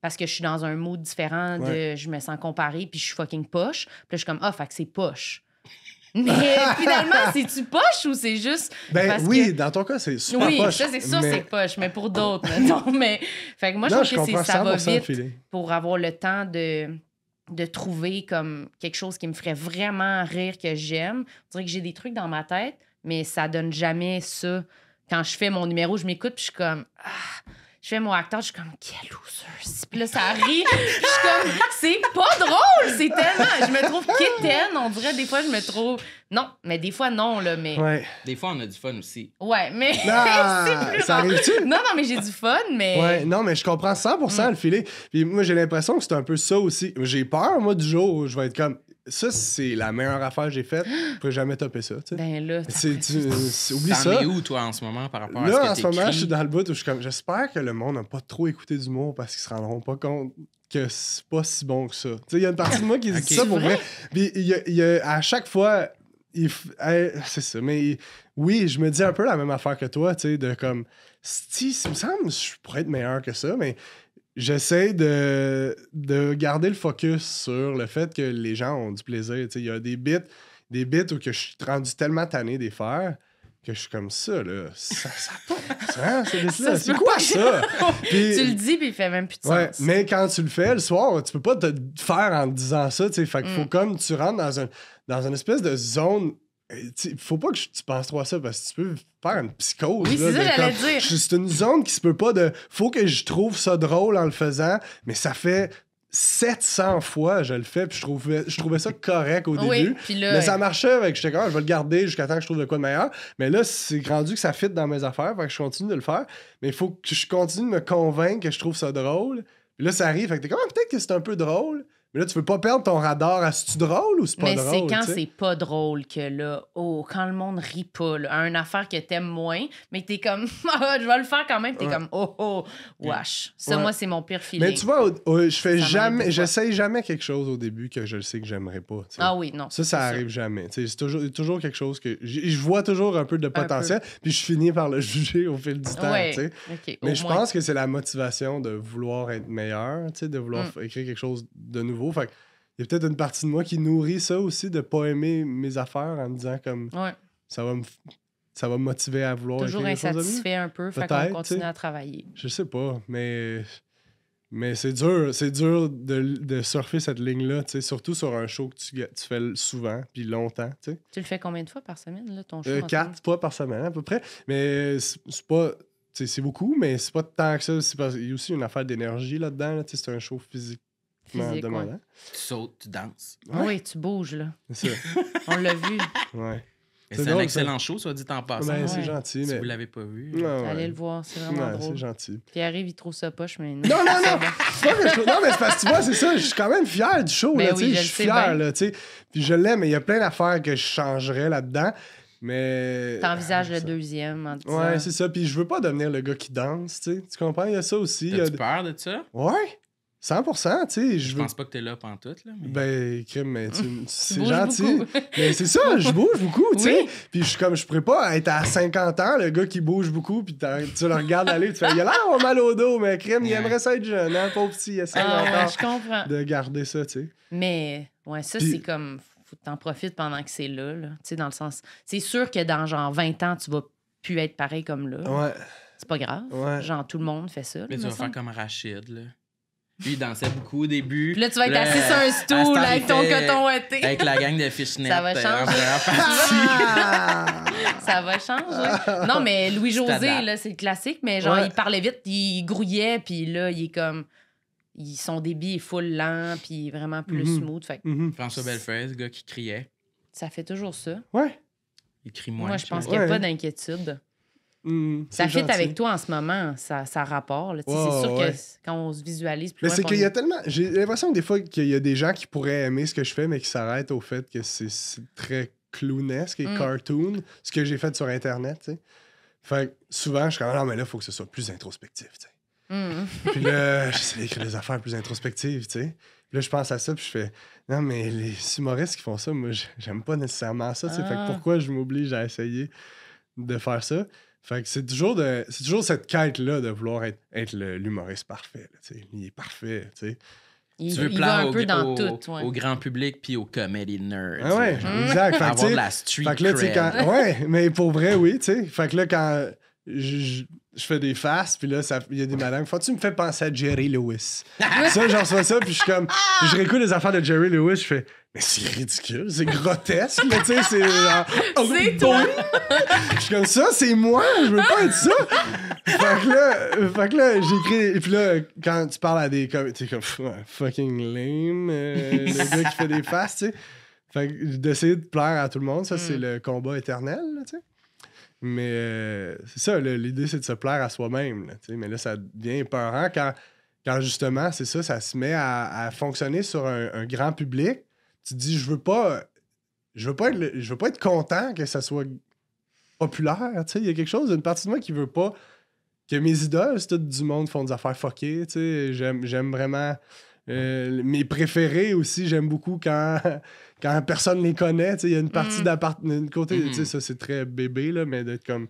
parce que je suis dans un mood différent de
Ouais.
je me sens comparée puis je suis fucking poche. Puis là, je suis comme, ah, fait que c'est poche. Mais finalement, c'est-tu poche ou c'est juste.
Ben
parce
oui,
que-
dans ton cas, c'est super
Oui,
poche,
ça, c'est sûr,
mais-
c'est poche, mais pour d'autres, mettons. Mais, fait que moi, je
non,
trouve
je
que ça va
100% le
vite pour avoir le temps de, de trouver comme quelque chose qui me ferait vraiment rire que j'aime. On dirait que j'ai des trucs dans ma tête, mais ça donne jamais ça. Quand je fais mon numéro, je m'écoute, puis je suis comme. Ah, je fais mon acteur, je suis comme, quel loser. Puis là, ça rit. Je suis comme, c'est pas drôle. C'est tellement. Je me trouve quétaine. On dirait, des fois, je me trouve. Non, mais des fois, non, là. Mais. Ouais,
Ouais.
Des fois, on a du fun aussi.
mais.
Ah,
c'est plus
ça arrive-tu?
Non, non, mais j'ai du fun, mais.
Ouais, non, mais je comprends 100%
Mm.
le filet. Puis moi, j'ai l'impression que c'est un peu ça aussi. J'ai peur, moi, du jour où je vais être comme. Ça, c'est la meilleure affaire que j'ai faite. Je pourrais jamais topper ça, tu sais.
Ben là,
C'est, tu- c'est- oublie
T'en
ça.
es où, toi, en ce moment, par rapport à ce
Là, en ce moment, je suis dans le bout où je suis comme. J'espère que le monde n'a pas trop écouté d'humour parce qu'ils se rendront pas compte que c'est pas si bon que ça. Tu sais, il y a une partie de moi qui dit ça pour vrai. Puis il y a, il y a- à chaque fois, il f- c'est ça. Mais oui, je me dis un peu la même affaire que toi, tu sais, de comme. Si, il me semble que je pourrais être meilleur que ça, mais j'essaie de, de garder le focus sur le fait que les gens ont du plaisir. Il y a des bits, des bits où que je suis rendu tellement tanné des faire que je suis comme ça, là. Ça, ça
se
C'est quoi ça? Puis-
tu le dis, puis il fait même plus de
Ouais,
sens.
mais quand tu le fais le soir, tu peux pas te faire en te disant ça, tu sais. Fait qu'il faut
Mm.
comme tu rentres dans, un, dans une espèce de zone. Euh, sais, Faut pas que tu penses trop à ça parce que tu peux faire une psychose.
Oui, c'est ça, j'allais dire.
C'est une zone qui se peut pas de. Faut que je trouve ça drôle en le faisant, mais ça fait 700 fois je le fais, puis je trouvais, je trouvais ça correct au
Oui,
début.
puis là.
Mais ça marchait avec j'étais comme, Ah, je vais le garder jusqu'à temps que je trouve de quoi de meilleur. Mais là, c'est rendu que ça fit dans mes affaires, fait que je continue de le faire. Mais il faut que je continue de me convaincre que je trouve ça drôle. Puis là, ça arrive, fait que t'es comme, Ah, peut-être que c'est un peu drôle. Mais là, tu veux pas perdre ton radar à c'est-tu drôle ou c'est pas
mais
drôle.
c'est quand c'est pas drôle que là, oh, quand le monde rit pas, là, une affaire que t'aimes moins, mais t'es comme, ah, je vais le faire quand même, t'es
Ouais.
comme, oh, oh, wesh. Ça,
Ouais.
moi, c'est mon pire feeling.
Mais tu vois, je fais
Ça
jamais, j'essaye jamais quelque chose au début que je le sais que j'aimerais pas.
Ah oui, non.
Ça, ça arrive jamais. C'est toujours, toujours quelque chose que. Je vois toujours un peu de potentiel, puis je finis par le juger au fil du temps.
Ouais.
Mais je pense que c'est la motivation de vouloir être meilleur, de vouloir
Mm.
écrire quelque chose de nouveau. Fait que il y a peut-être une partie de moi qui nourrit ça aussi, de pas aimer mes affaires en me disant comme
Ouais,
ça va me, ça va me motiver à vouloir
toujours insatisfait un peu, fait qu'on continue à travailler.
Je sais pas, mais. Mais c'est dur, c'est dur de, de surfer cette ligne-là, surtout sur un show que tu, tu fais souvent, puis longtemps, tu
le fais combien de fois par semaine, là, ton show?
Euh,
Antoine?
quatre fois par semaine à peu près. Mais c'est pas. C'est beaucoup, mais c'est pas tant que ça. c'est parce- Il y a aussi une affaire d'énergie là-dedans. Là, c'est un show physiquement
Physique,
demandant.
Tu sautes, tu danses.
Ouais.
Oui, tu bouges, là.
Ça.
On l'a vu.
Ouais. C'est
un excellent show, soit dit en passant.
Ben, c'est
ouais.
gentil,
Si
mais.
vous l'avez pas vu.
Ouais, ouais.
Allez le voir, c'est vraiment
Ouais,
drôle.
c'est gentil.
Puis arrive, il trouve ça poche, mais non.
Non, non, non! C'est pas que je Non, mais c'est parce que tu vois, c'est ça. Je suis quand même fier du show.
Ben
là, tu sais,
oui, je
je
le
suis fier,
bien.
là, tu sais. Puis je l'aime, mais il y a plein d'affaires que je changerais là-dedans. Mais.
T'envisages le
Ça.
deuxième en disant...
Ouais, c'est ça. Puis je veux pas devenir le gars qui danse, tu sais. Tu comprends? Il y a ça aussi. y a-
T'as-tu peur de ça?
Ouais, 100%, tu sais. Je
pense pas que t'es là pantoute, là. Mais...
Ben, crime, mais tu- c'est gentil. mais c'est ça, je bouge beaucoup, tu sais.
Oui.
Puis je suis comme, je pourrais pas être à 50 ans, le gars qui bouge beaucoup, puis tu le regardes aller, tu fais, il a l'air mal au dos, mais crime, il aimerait ça être jeune, hein, pauvre petit, il essaie
Ah,
encore
je comprends.
de garder ça, tu sais.
Mais, ouais, ça,
Puis-
c'est comme... Faut que t'en profites pendant que c'est là, là. Tu sais, dans le sens... C'est sûr que dans, genre, 20 ans, tu vas plus être pareil comme là.
Ouais,
C'est pas grave.
ouais.
Genre, tout le monde fait ça.
Mais tu vas faire comme Rachid, là. Lui, il dansait beaucoup au début.
Puis là, tu vas être
Là,
assis sur un stool avec ton coton ouaté.
Avec la gang de Fishnet.
Ça va
euh,
changer.
Ah!
Ça va changer. Non, mais Louis-José, là, c'est le classique, mais genre,
Ouais.
il parlait vite, il grouillait, puis là, il est comme. son débit est full lent, puis vraiment plus
Mhm.
smooth. Fait
Mhm.
François Bellefeuille, ce gars qui criait.
ça fait toujours ça.
Ouais.
Il crie moins.
Moi, je pense qu'il n'y a
Ouais.
pas d'inquiétude.
Mhm,
Ça fit
gentil.
avec toi en ce moment, ça, ça rapport. c'est sûr
ouais.
que quand on se visualise plus
Mais
loin
c'est qu'il y a tellement. J'ai l'impression que des fois, qu'il y a des gens qui pourraient aimer ce que je fais, mais qui s'arrêtent au fait que c'est très clownesque et
Mm.
cartoon, ce que j'ai fait sur Internet, tu sais. Fait que souvent, je suis comme, non, mais là, il faut que ce soit plus introspectif, tu sais.
Hum.
Puis là, j'essaie d'écrire des affaires plus introspectives, tu sais. Puis là, je pense à ça, puis je fais, non, mais les humoristes qui font ça, moi, j'aime pas nécessairement ça, tu sais. Fait
Ah.
que pourquoi je m'oblige à essayer de faire ça? Fait que c'est toujours, de, c'est toujours cette quête-là de vouloir être, être le- l'humoriste parfait, là, tu sais. Il est parfait, tu sais.
Il,
Tu veux plaire
un
au,
peu dans
au-
tout. ouais.
au grand public puis aux comedy nerds.
Ah ouais, exact. Fait
Avoir de la street
Fait que là, tu sais,
cred.
quand. Ouais, mais pour vrai, oui, tu sais. Fait que là, quand je, fais des faces, puis là, il y a des madames font Tu me fais penser à Jerry Lewis. ça, j'en reçois ça, puis je suis comme. Je réécoute les affaires de Jerry Lewis, je fais Mais c'est ridicule, c'est grotesque, là, tu sais, c'est genre. oh,
C'est
boing. Je suis comme ça, c'est moi, je veux pas être ça. fait que là, fait que là j'écris. Et puis là, quand tu parles à des. com- T'es comme fucking lame, euh, le gars qui fait des faces, tu sais. Fait que d'essayer de plaire à tout le monde, ça, c'est
Mm.
le combat éternel, tu sais. Mais euh, c'est ça, l'idée, c'est de se plaire à soi-même, tu sais. Mais là, ça devient épeurant quand, quand justement, c'est ça, ça se met à, à fonctionner sur un, un grand public. Tu te dis, je veux pas. Je veux pas être, je veux pas être content que ça soit populaire, tu sais. Il y a quelque chose, une partie de moi qui veut pas que mes idoles, c'est tout du monde font des affaires fuckées, tu sais. J'aime, j'aime vraiment... euh, mes préférés aussi, j'aime beaucoup quand, quand personne les connaît, tu sais. Il y a une partie
Mm.
Une côté,
Mhm.
tu sais, ça, c'est très bébé, là, mais d'être comme...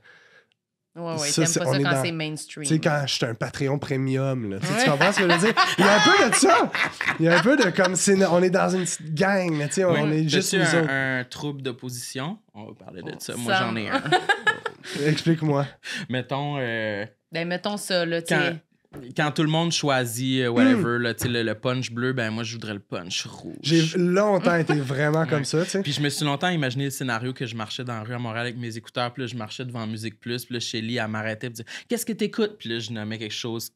Ouais, ouais,
Ça,
t'aimes
c'est-
pas
on
ça
est
quand
dans-
c'est mainstream.
Tu sais, quand je suis un Patreon premium, là. Tu comprends ce que je veux dire? Il y a un peu de ça. Il y a un peu de comme, c'est, on est dans une petite gang, tu sais, on est juste nous
un,
autres.
un trouble d'opposition? On va parler de ça. Moi, j'en ai un.
Explique-moi.
Mettons, euh,
Ben, mettons ça, là, tu sais.
quand tout le monde choisit euh, whatever, là, tu sais, le, le punch bleu, ben moi, je voudrais le punch rouge.
J'ai longtemps été vraiment comme
Ouais.
ça, tu sais.
Puis je me suis longtemps imaginé le scénario que je marchais dans la rue à Montréal avec mes écouteurs, puis là, je marchais devant Musique Plus, puis là, Shelly, elle m'arrêtait, puis disait Qu'est-ce que t'écoutes Puis là, je nommais quelque chose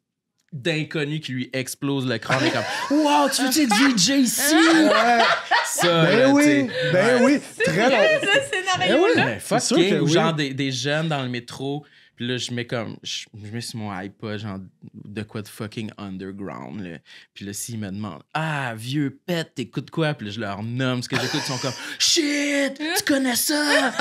d'inconnu qui lui explose le crâne et comme Wow, tu être VJ ici
Ouais.
Ça,
Ben
là,
oui,
tu sais.
ben oui. Très long.
ce scénario
Ben oui.
Ouais,
C'est sûr
fucking,
que
ou
oui.
genre des, des jeunes dans le métro. Puis là, je mets comme. Je, je mets sur mon iPod, genre, de quoi de fucking underground. Là. Puis là, s'ils me demandent Ah, vieux pet, t'écoutes quoi Puis là, je leur nomme ce que j'écoute. Ils sont comme Shit, tu connais ça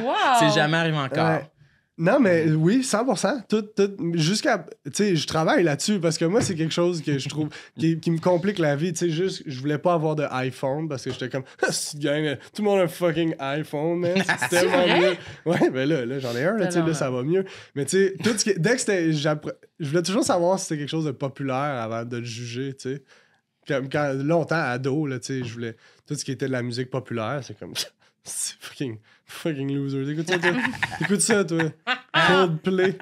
Wow!
C'est jamais arrivé encore.
Ouais. Non, mais oui, 100%. Tout, tout, jusqu'à. Tu sais, je travaille là-dessus parce que moi, c'est quelque chose que je trouve qui, qui me complique la vie. Tu sais, juste, je voulais pas avoir de iPhone parce que j'étais comme, Ah, c'est gang, euh, tout le monde a un fucking iPhone, man. C'est tellement mieux. Ouais, ben là, là j'en ai un, là, tu sais, là, ça va mieux. Mais tu sais, tout ce qui. Dès que c'était. Je voulais toujours savoir si c'était quelque chose de populaire avant de le juger, tu sais. Comme quand, longtemps, ado, là, tu sais, je voulais. Tout ce qui était de la musique populaire, c'est comme. C'est fucking, fucking loser. T'écoutes ça, toi? T'écoutes ça, toi? Coldplay.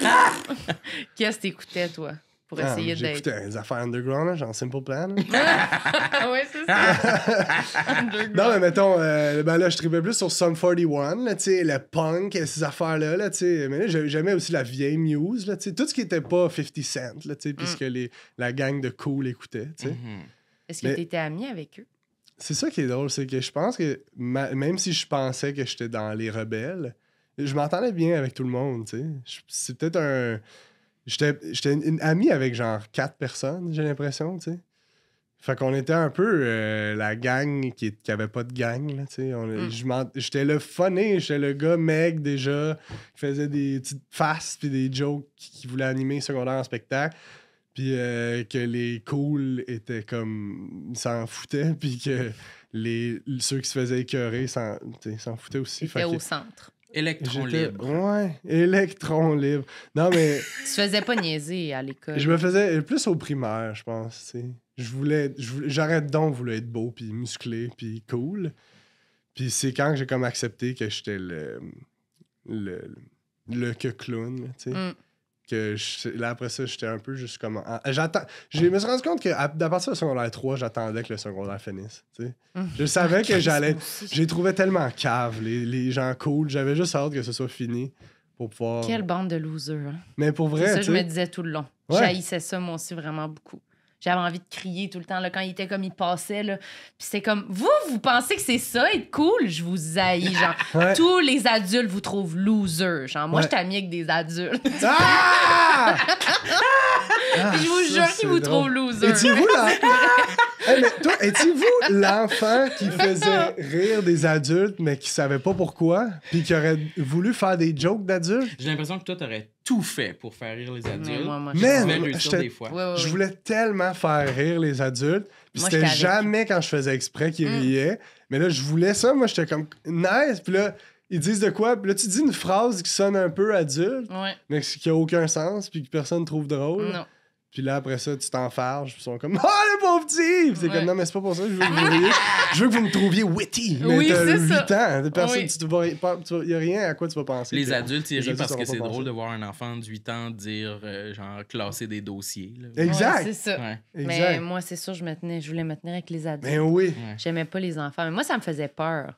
Qu'est-ce que t'écoutais, toi, pour
Ah,
essayer d'être.
J'écoutais des affaires underground, là, genre Simple Plan.
Ah ouais, c'est ça.
non, mais mettons, euh, ben là, je tripais plus sur Sum 41, là, tu sais, le punk, ces affaires-là, là, tu sais. Mais là, j'ai- j'aimais aussi la vieille Muse, là, tu sais, tout ce qui était pas 50 Cent, là, tu sais, puisque les, la gang de cool écoutait, tu sais.
Mhm.
Est-ce que
Mais-
t'étais ami avec eux?
C'est ça qui est drôle, c'est que je pense que ma- même si je pensais que j'étais dans les rebelles, je m'entendais bien avec tout le monde, tu sais. C'est peut-être un... J'étais j'étais une, amie avec genre quatre personnes, j'ai l'impression, tu sais. Fait qu'on était un peu euh, la gang qui, qui avait pas de gang, là, tu sais.
Mm.
J'étais le funny, j'étais le gars mec déjà, qui faisait des petites faces puis des jokes, qui, qui voulait animer secondaire en spectacle. Puis euh, que les cools étaient comme... S'en foutaient, puis que les, ceux qui se faisaient écœurer s'en s'en foutaient aussi.
C'était au
que
centre.
Électron
j'étais-
libre.
Ouais, électron libre. Non, mais...
Tu te faisais pas niaiser à l'école.
Je me faisais plus au primaire, je pense. tu sais. Je voulais, je voulais- j'arrête donc voulu être beau, puis musclé, puis cool. Puis c'est quand que j'ai comme accepté que j'étais le, le, le que clown, tu sais.
Mm.
Que je- là, après ça, j'étais un peu juste comme... J'attends... Je me suis rendu compte qu'à partir du secondaire 3, j'attendais que le secondaire finisse, tu sais.
Mm.
Je savais que j'allais... J'ai trouvé tellement cave, les, les gens cool. J'avais juste hâte que ce soit fini pour pouvoir...
Quelle bande de losers. Hein?
Mais pour
C'est
vrai,
ça, je me
sais...
disais tout le long.
Ouais.
J'haïssais ça, moi aussi, vraiment beaucoup. J'avais envie de crier tout le temps là, quand il était comme il passait. Là. Puis c'était comme, vous, vous pensez que c'est ça, être cool? Je vous haïs. Genre,
Ouais.
tous les adultes vous trouvent loser. Genre, moi,
Ouais.
je suis amie avec des adultes.
Ah! Ah,
je vous
ça,
jure qu'ils vous trouvent loser.
Étiez-vous là? Hey, mais toi, étiez-vous l'enfant qui faisait rire des adultes, mais qui savait pas pourquoi, puis qui aurait voulu faire des jokes d'adultes?
J'ai l'impression que toi, t'aurais tout fait pour faire rire les
Mais
adultes.
moi, moi,
Tu
je-
Man,
réussir des fois.
Je voulais tellement faire rire les adultes, puis c'était
avec.
jamais quand je faisais exprès qu'ils
Mm.
riaient. Mais là, je voulais ça, moi, j'étais comme nice, puis là, ils disent de quoi? Puis là, tu dis une phrase qui sonne un peu adulte, mais qui a aucun sens, puis que personne trouve drôle.
non.
Puis là, après ça, tu t'enfarges, puis ils sont comme « Ah, le pauvre petit! » c'est
Ouais.
comme « Non, mais c'est pas pour ça que je veux que vous riez. Je veux que vous me trouviez witty. » Mais
Oui,
t'as
c'est
8
ça.
ans. Personne,
Oui.
tu te vois, pas- tu vois- y a rien à quoi tu vas penser.
Les adultes, ils rient parce que c'est drôle de voir un enfant de 8 ans dire, euh, genre, classer des dossiers. là.
Exact.
Ouais, c'est ça.
Ouais.
Mais moi, c'est sûr, je, me tenais, je voulais me tenir avec les adultes.
Ben oui.
J'aimais pas les enfants. Mais moi, ça me faisait peur.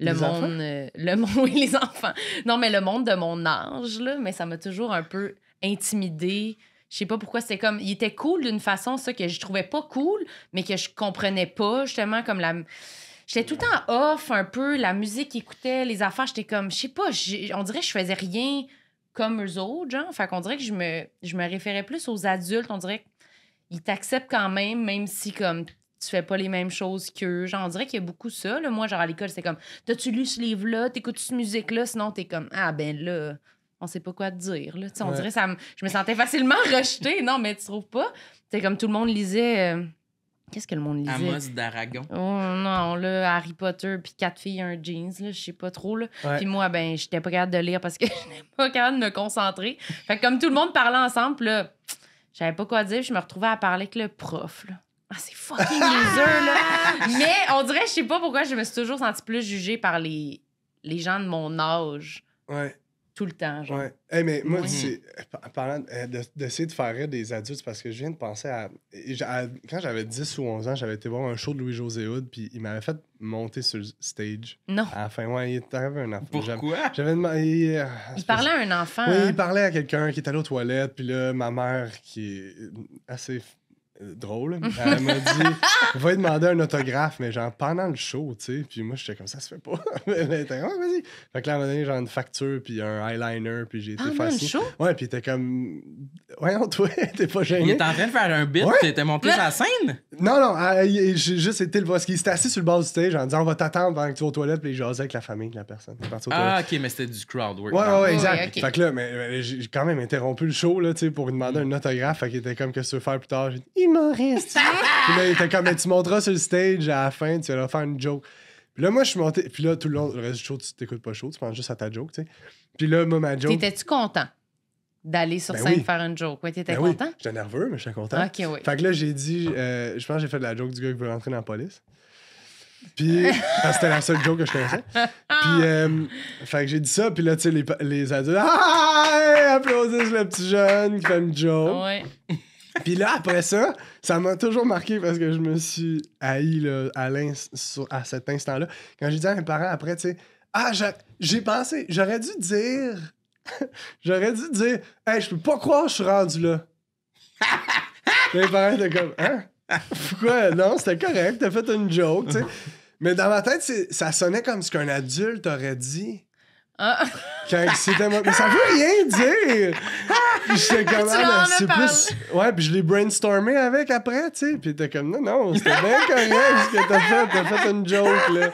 Le
Les
monde. euh, le monde, oui, les enfants. Non, mais le monde de mon âge, là, mais ça m'a toujours un peu intimidée. Je sais pas pourquoi c'était comme. Il était cool d'une façon, ça, que je trouvais pas cool, mais que je comprenais pas, justement, comme la. J'étais tout le temps off un peu, la musique qu'ils écoutaient, les affaires, j'étais comme, je sais pas, on dirait que je faisais rien comme eux autres, genre. Fait qu'on dirait que je me, me référais plus aux adultes, on dirait qu'ils t'acceptent quand même, même si, comme, tu fais pas les mêmes choses qu'eux. Genre, on dirait qu'il y a beaucoup ça, là. Moi, genre, à l'école, c'est comme, t'as-tu lu ce livre-là, t'écoutes cette musique-là, sinon t'es comme, ah, ben là, on sait pas quoi te dire, là. Tu sais, on
Ouais.
dirait, ça me- je me sentais facilement rejetée. Non, mais tu trouves pas? C'est comme tout le monde lisait. euh, Qu'est-ce que le monde lisait?
Amos d'Aragon.
Oh non, là, Harry Potter, puis quatre filles, un jeans, là, je sais pas trop, là.
Ouais.
Puis moi, ben, j'étais pas capable de lire parce que j'étais pas capable de me concentrer. Fait que comme tout le monde parlait ensemble, là, j'avais pas quoi dire, je me retrouvais à parler avec le prof, là. Ah, c'est fucking loser, là. Mais on dirait, je sais pas pourquoi, je me suis toujours sentie plus jugée par les, les gens de mon âge,
Ouais.
Tout le temps, genre.
Ouais. Hey, mais moi,
Ouais.
c'est. Parlant euh, de- d'essayer de faire rire des adultes, parce que je viens de penser à. à- Quand j'avais 10 ou 11 ans, j'avais été voir un show de Louis-José Hood, puis il m'avait fait monter sur le stage.
Non.
À la fin, ouais, il est arrivé un enfant. J'avais-
Pourquoi?
J'avais demandé. il, euh,
Il parlait à un enfant.
Oui,
hein.
il parlait à quelqu'un qui était allé aux toilettes, puis là, ma mère, qui est assez euh, drôle, elle m'a dit Va lui demander un autographe, mais genre pendant le show, tu sais. Puis moi, j'étais comme ça, ça se fait pas. elle était comme, Ouais, vas-y. Fait que là, elle m'a donné genre une facture, puis un eyeliner, puis j'ai été
Ah, dans le
fasciné.
show?
Ouais, puis t'es comme Voyons, toi, t'es pas
Il
gêné.
était en train de faire un bit,
Ouais.
t'étais monté sur la scène?
Non, non, elle- il- j'ai juste été le voir. Parce qu'il s'était assis sur le bas du stage en disant On va t'attendre pendant que tu vas aux toilettes, puis il jasait avec la famille de la personne. Il.
Ah, ok, mais c'était du crowd work.
Ouais, ouais, ouais, exact. Fait que là, mais, mais j'ai quand même interrompu le show, là, tu sais, pour lui demander un autographe. Fait qu'il était comme, qu'est-ce que tu veux faire plus tard? J'ai dit, humoriste. puis là, il était comme, mais tu monteras sur le stage à la fin, tu vas leur faire une joke. Puis là, moi, je suis monté. Puis là, tout le long, le reste du show, tu t'écoutes pas show, tu penses juste à ta joke, tu sais. Puis là, moi, ma joke.
T'étais-tu content d'aller sur
Ben
scène
oui.
faire une joke? Ouais, t'étais
Ben oui,
content?
J'étais nerveux, mais j'étais content.
Ok, oui.
Fait que là, j'ai dit, euh, je pense que j'ai fait de la joke du gars qui veut rentrer dans la police. Puis, parce que c'était la seule joke que je connaissais. Puis, euh, fait que j'ai dit ça, puis là, tu sais, les, les adultes, ah, applaudissent le petit jeune qui fait une joke.
Ouais.
Puis là, après ça, ça m'a toujours marqué parce que je me suis haï là, à, l'ins- sur- à cet instant-là. Quand j'ai dit à mes parents après, tu sais, ah, j'a- j'ai pensé, j'aurais dû dire, j'aurais dû dire, hey, je peux pas croire que je suis rendu là. mes parents étaient comme, hein? Pourquoi? Non, c'était correct, t'as fait une joke, tu sais. Mais dans ma tête, ça sonnait comme ce qu'un adulte aurait dit.
Ah,
Quand c'était mo- Mais ça veut rien dire! Puis j'étais comme, ah, ben, c'est plus. Ouais, puis je l'ai brainstormé avec après, tu sais. Puis t'es comme, non, non, c'était bien correct ce que t'as fait. T'as fait une joke, là.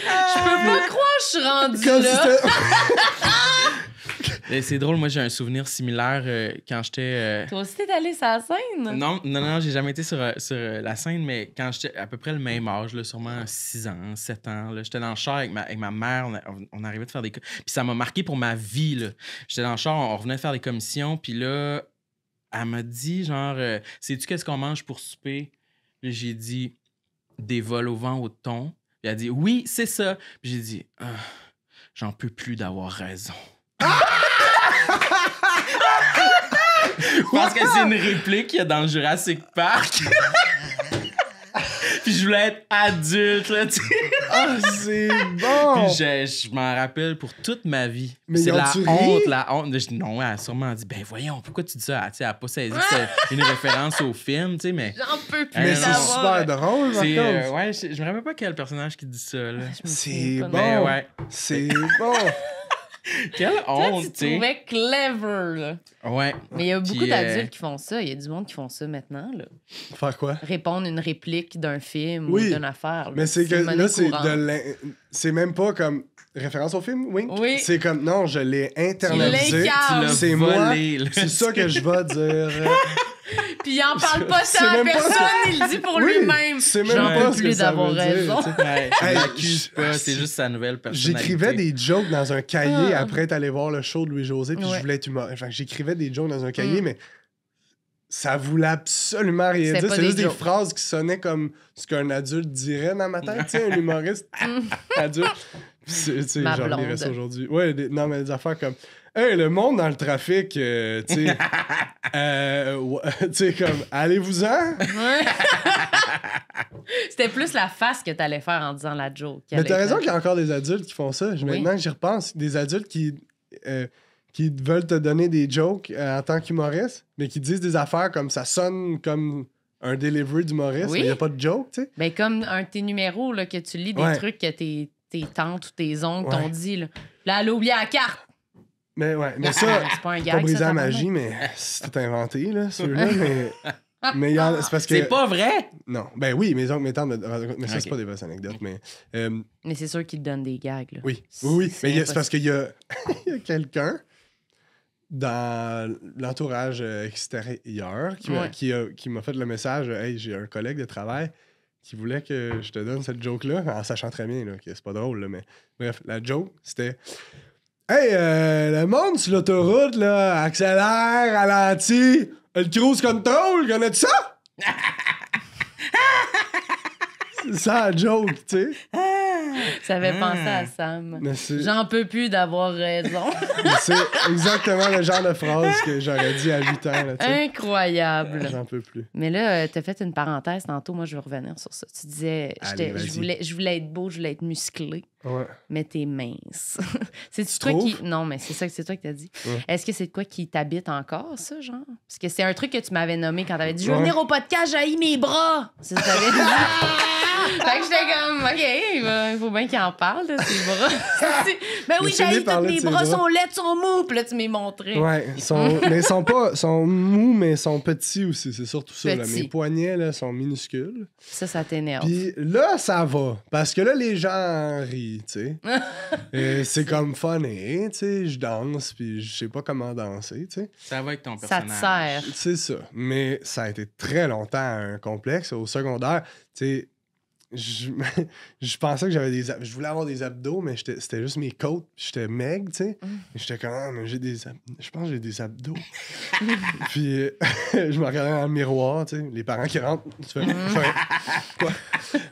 Je peux pas croire que je suis rendue là.
C'est drôle, moi j'ai un souvenir similaire euh, quand j'étais. euh,
Toi aussi, t'es allé sur la scène?
Non, non, non, j'ai jamais été sur, euh, sur euh, la scène, mais quand j'étais à peu près le même âge, là, sûrement 6 ans, 7 ans, là, j'étais dans le char avec ma, avec ma mère, on, a- on arrivait de faire des... co- Puis ça m'a marqué pour ma vie, là. J'étais dans le char, on revenait de faire des commissions, puis là, elle m'a dit, genre, euh, sais-tu qu'est-ce qu'on mange pour souper? J'ai dit, des vols au vent au thon. Puis elle a dit, oui, c'est ça. Puis j'ai dit, Ah, j'en peux plus d'avoir raison. Je pense que c'est une réplique qu'il y a dans le Jurassic Park. Puis je voulais être adulte, là, tu sais.
Ah, c'est bon!
Puis je, je m'en rappelle pour toute ma vie.
Mais
c'est la honte, la honte. Je- Non, elle a sûrement dit, ben voyons, pourquoi tu dis ça? Tu sais, elle a pas saisi que c'était une référence au film, tu sais, mais...
J'en peux plus
Mais c'est super drôle,
C'est, euh, ouais, je, je me rappelle pas quel personnage qui dit ça, là.
Me
C'est bon.
Mais ouais.
C'est bon!
Quelle
Toi,
honte,
tu trouvais clever, là.
Ouais.
Mais il y a beaucoup
Puis, euh,
d'adultes qui font ça. Il y a du monde qui font ça maintenant, là.
Faire quoi?
Répondre une réplique d'un film
Oui.
ou d'une affaire. là.
Mais c'est que
une monnaie
là, c'est
courante.
de l'in- C'est même pas comme référence au film, Wink?
Oui.
C'est comme, non, je l'ai internalisé. C'est moi. C'est ça que je vais dire.
Puis il en parle pas
C'est
tant à
même pas
personne,
ça.
il le dit pour
Oui,
lui-même.
c'est même
J'en
pas
peux
ce que
plus
ça
d'avoir raison.
Ouais, je pas, c'est juste sa nouvelle personnalité.
J'écrivais des jokes dans un cahier
Ah.
après être allé voir le show de Louis-José, puis
Ouais.
je voulais être humoriste. Enfin, j'écrivais des jokes dans un cahier,
Mm.
mais ça voulait absolument rien dire. C'est
des
juste des
jokes.
phrases qui sonnaient comme ce qu'un adulte dirait dans ma tête, tu sais, un humoriste adulte. C'est-
Ma
j'en
blonde.
aujourd'hui. Ouais, des- non, mais des affaires comme Hey, le monde dans le trafic, euh, tu sais, euh, ouais, tu sais, comme, allez-vous-en?
Ouais. C'était plus la face que t'allais faire en disant la joke.
Mais t'as raison
là.
qu'il y a encore des adultes qui font ça. Je-
Oui.
Maintenant que j'y repense, des adultes qui, euh, qui veulent te donner des jokes euh, en tant qu'humoriste, mais qui disent des affaires comme ça sonne comme un delivery d'humoriste,
Oui.
mais il n'y a pas de joke, tu sais.
Ben, comme un de tes numéros, là, que tu lis des
Ouais.
trucs que tes, tes tantes ou tes oncles
Ouais.
t'ont dit. Là, là elle a oublié la carte.
Mais ouais, mais ça,
c'est pas un
pas
gag,
brisé
ça,
la magie, mais c'est inventé, là, ceux-là, mais... Mais c'est parce que...
C'est pas vrai!
Non, ben oui, mes oncles, mes tantes, mais ça, c'est pas des vraies anecdotes, mais... euh,
Mais c'est sûr qu'ils te donnent des gags. Là.
Oui, oui, Mais c'est parce qu'il y a, il y a quelqu'un dans l'entourage euh, extérieur qui m'a
Ouais.
qui a- qui m'a fait le message Hey, j'ai un collègue de travail qui voulait que je te donne cette joke-là, en sachant très bien que c'est pas drôle, là, mais bref, la joke, c'était Hey, euh, le monde sur l'autoroute, là, accélère, ralentit, le cruise control, connais-tu ça? c'est ça la joke, tu sais.
Ça fait penser à Sam.
Mais c'est-
J'en peux plus d'avoir raison.
C'est exactement le genre de phrase que j'aurais dit à 8 ans. Là.
Incroyable.
J'en peux plus.
Mais là, tu as fait une parenthèse tantôt. Moi, je veux revenir sur ça. Tu disais, je voulais, je voulais être beau, je voulais être musclé,
Ouais.
mais t'es mince. c'est toi qui. Non, mais c'est ça, c'est toi qui t'as dit.
Ouais.
Est-ce que c'est de quoi qui t'habite encore, ça, genre? Parce que c'est un truc que tu m'avais nommé quand t'avais dit Je veux
Ouais.
venir au podcast, j'ai mes bras. C'est ça que t'avais dit. Fait que j'étais comme, OK, il faut bien qu'il en parle de ses bras. ben oui, j'ai tous mes bras sont laids, sont mous. Puis là, tu m'es montré.
Ouais, sont, mais ils sont pas sont mous, mais ils sont petits aussi. C'est surtout ça. Là. Mes poignets là, sont minuscules.
Ça, ça t'énerve.
Puis là, ça va. Parce que là, les gens rient, tu sais. C'est comme funny, tu sais. Je danse, puis je sais pas comment danser, tu sais.
Ça va avec ton
Ça
personnage.
te sert.
C'est ça. Mais ça a été très longtemps un complexe. Au secondaire, tu sais, je, je pensais que j'avais des je voulais avoir des abdos mais j'étais- c'était juste mes côtes puis j'étais maigre tu sais
Mm.
J'étais comme ah, mais j'ai des je pense que j'ai des abdos puis euh, je me regardais dans le miroir tu sais les parents qui rentrent tu fais,
Mm.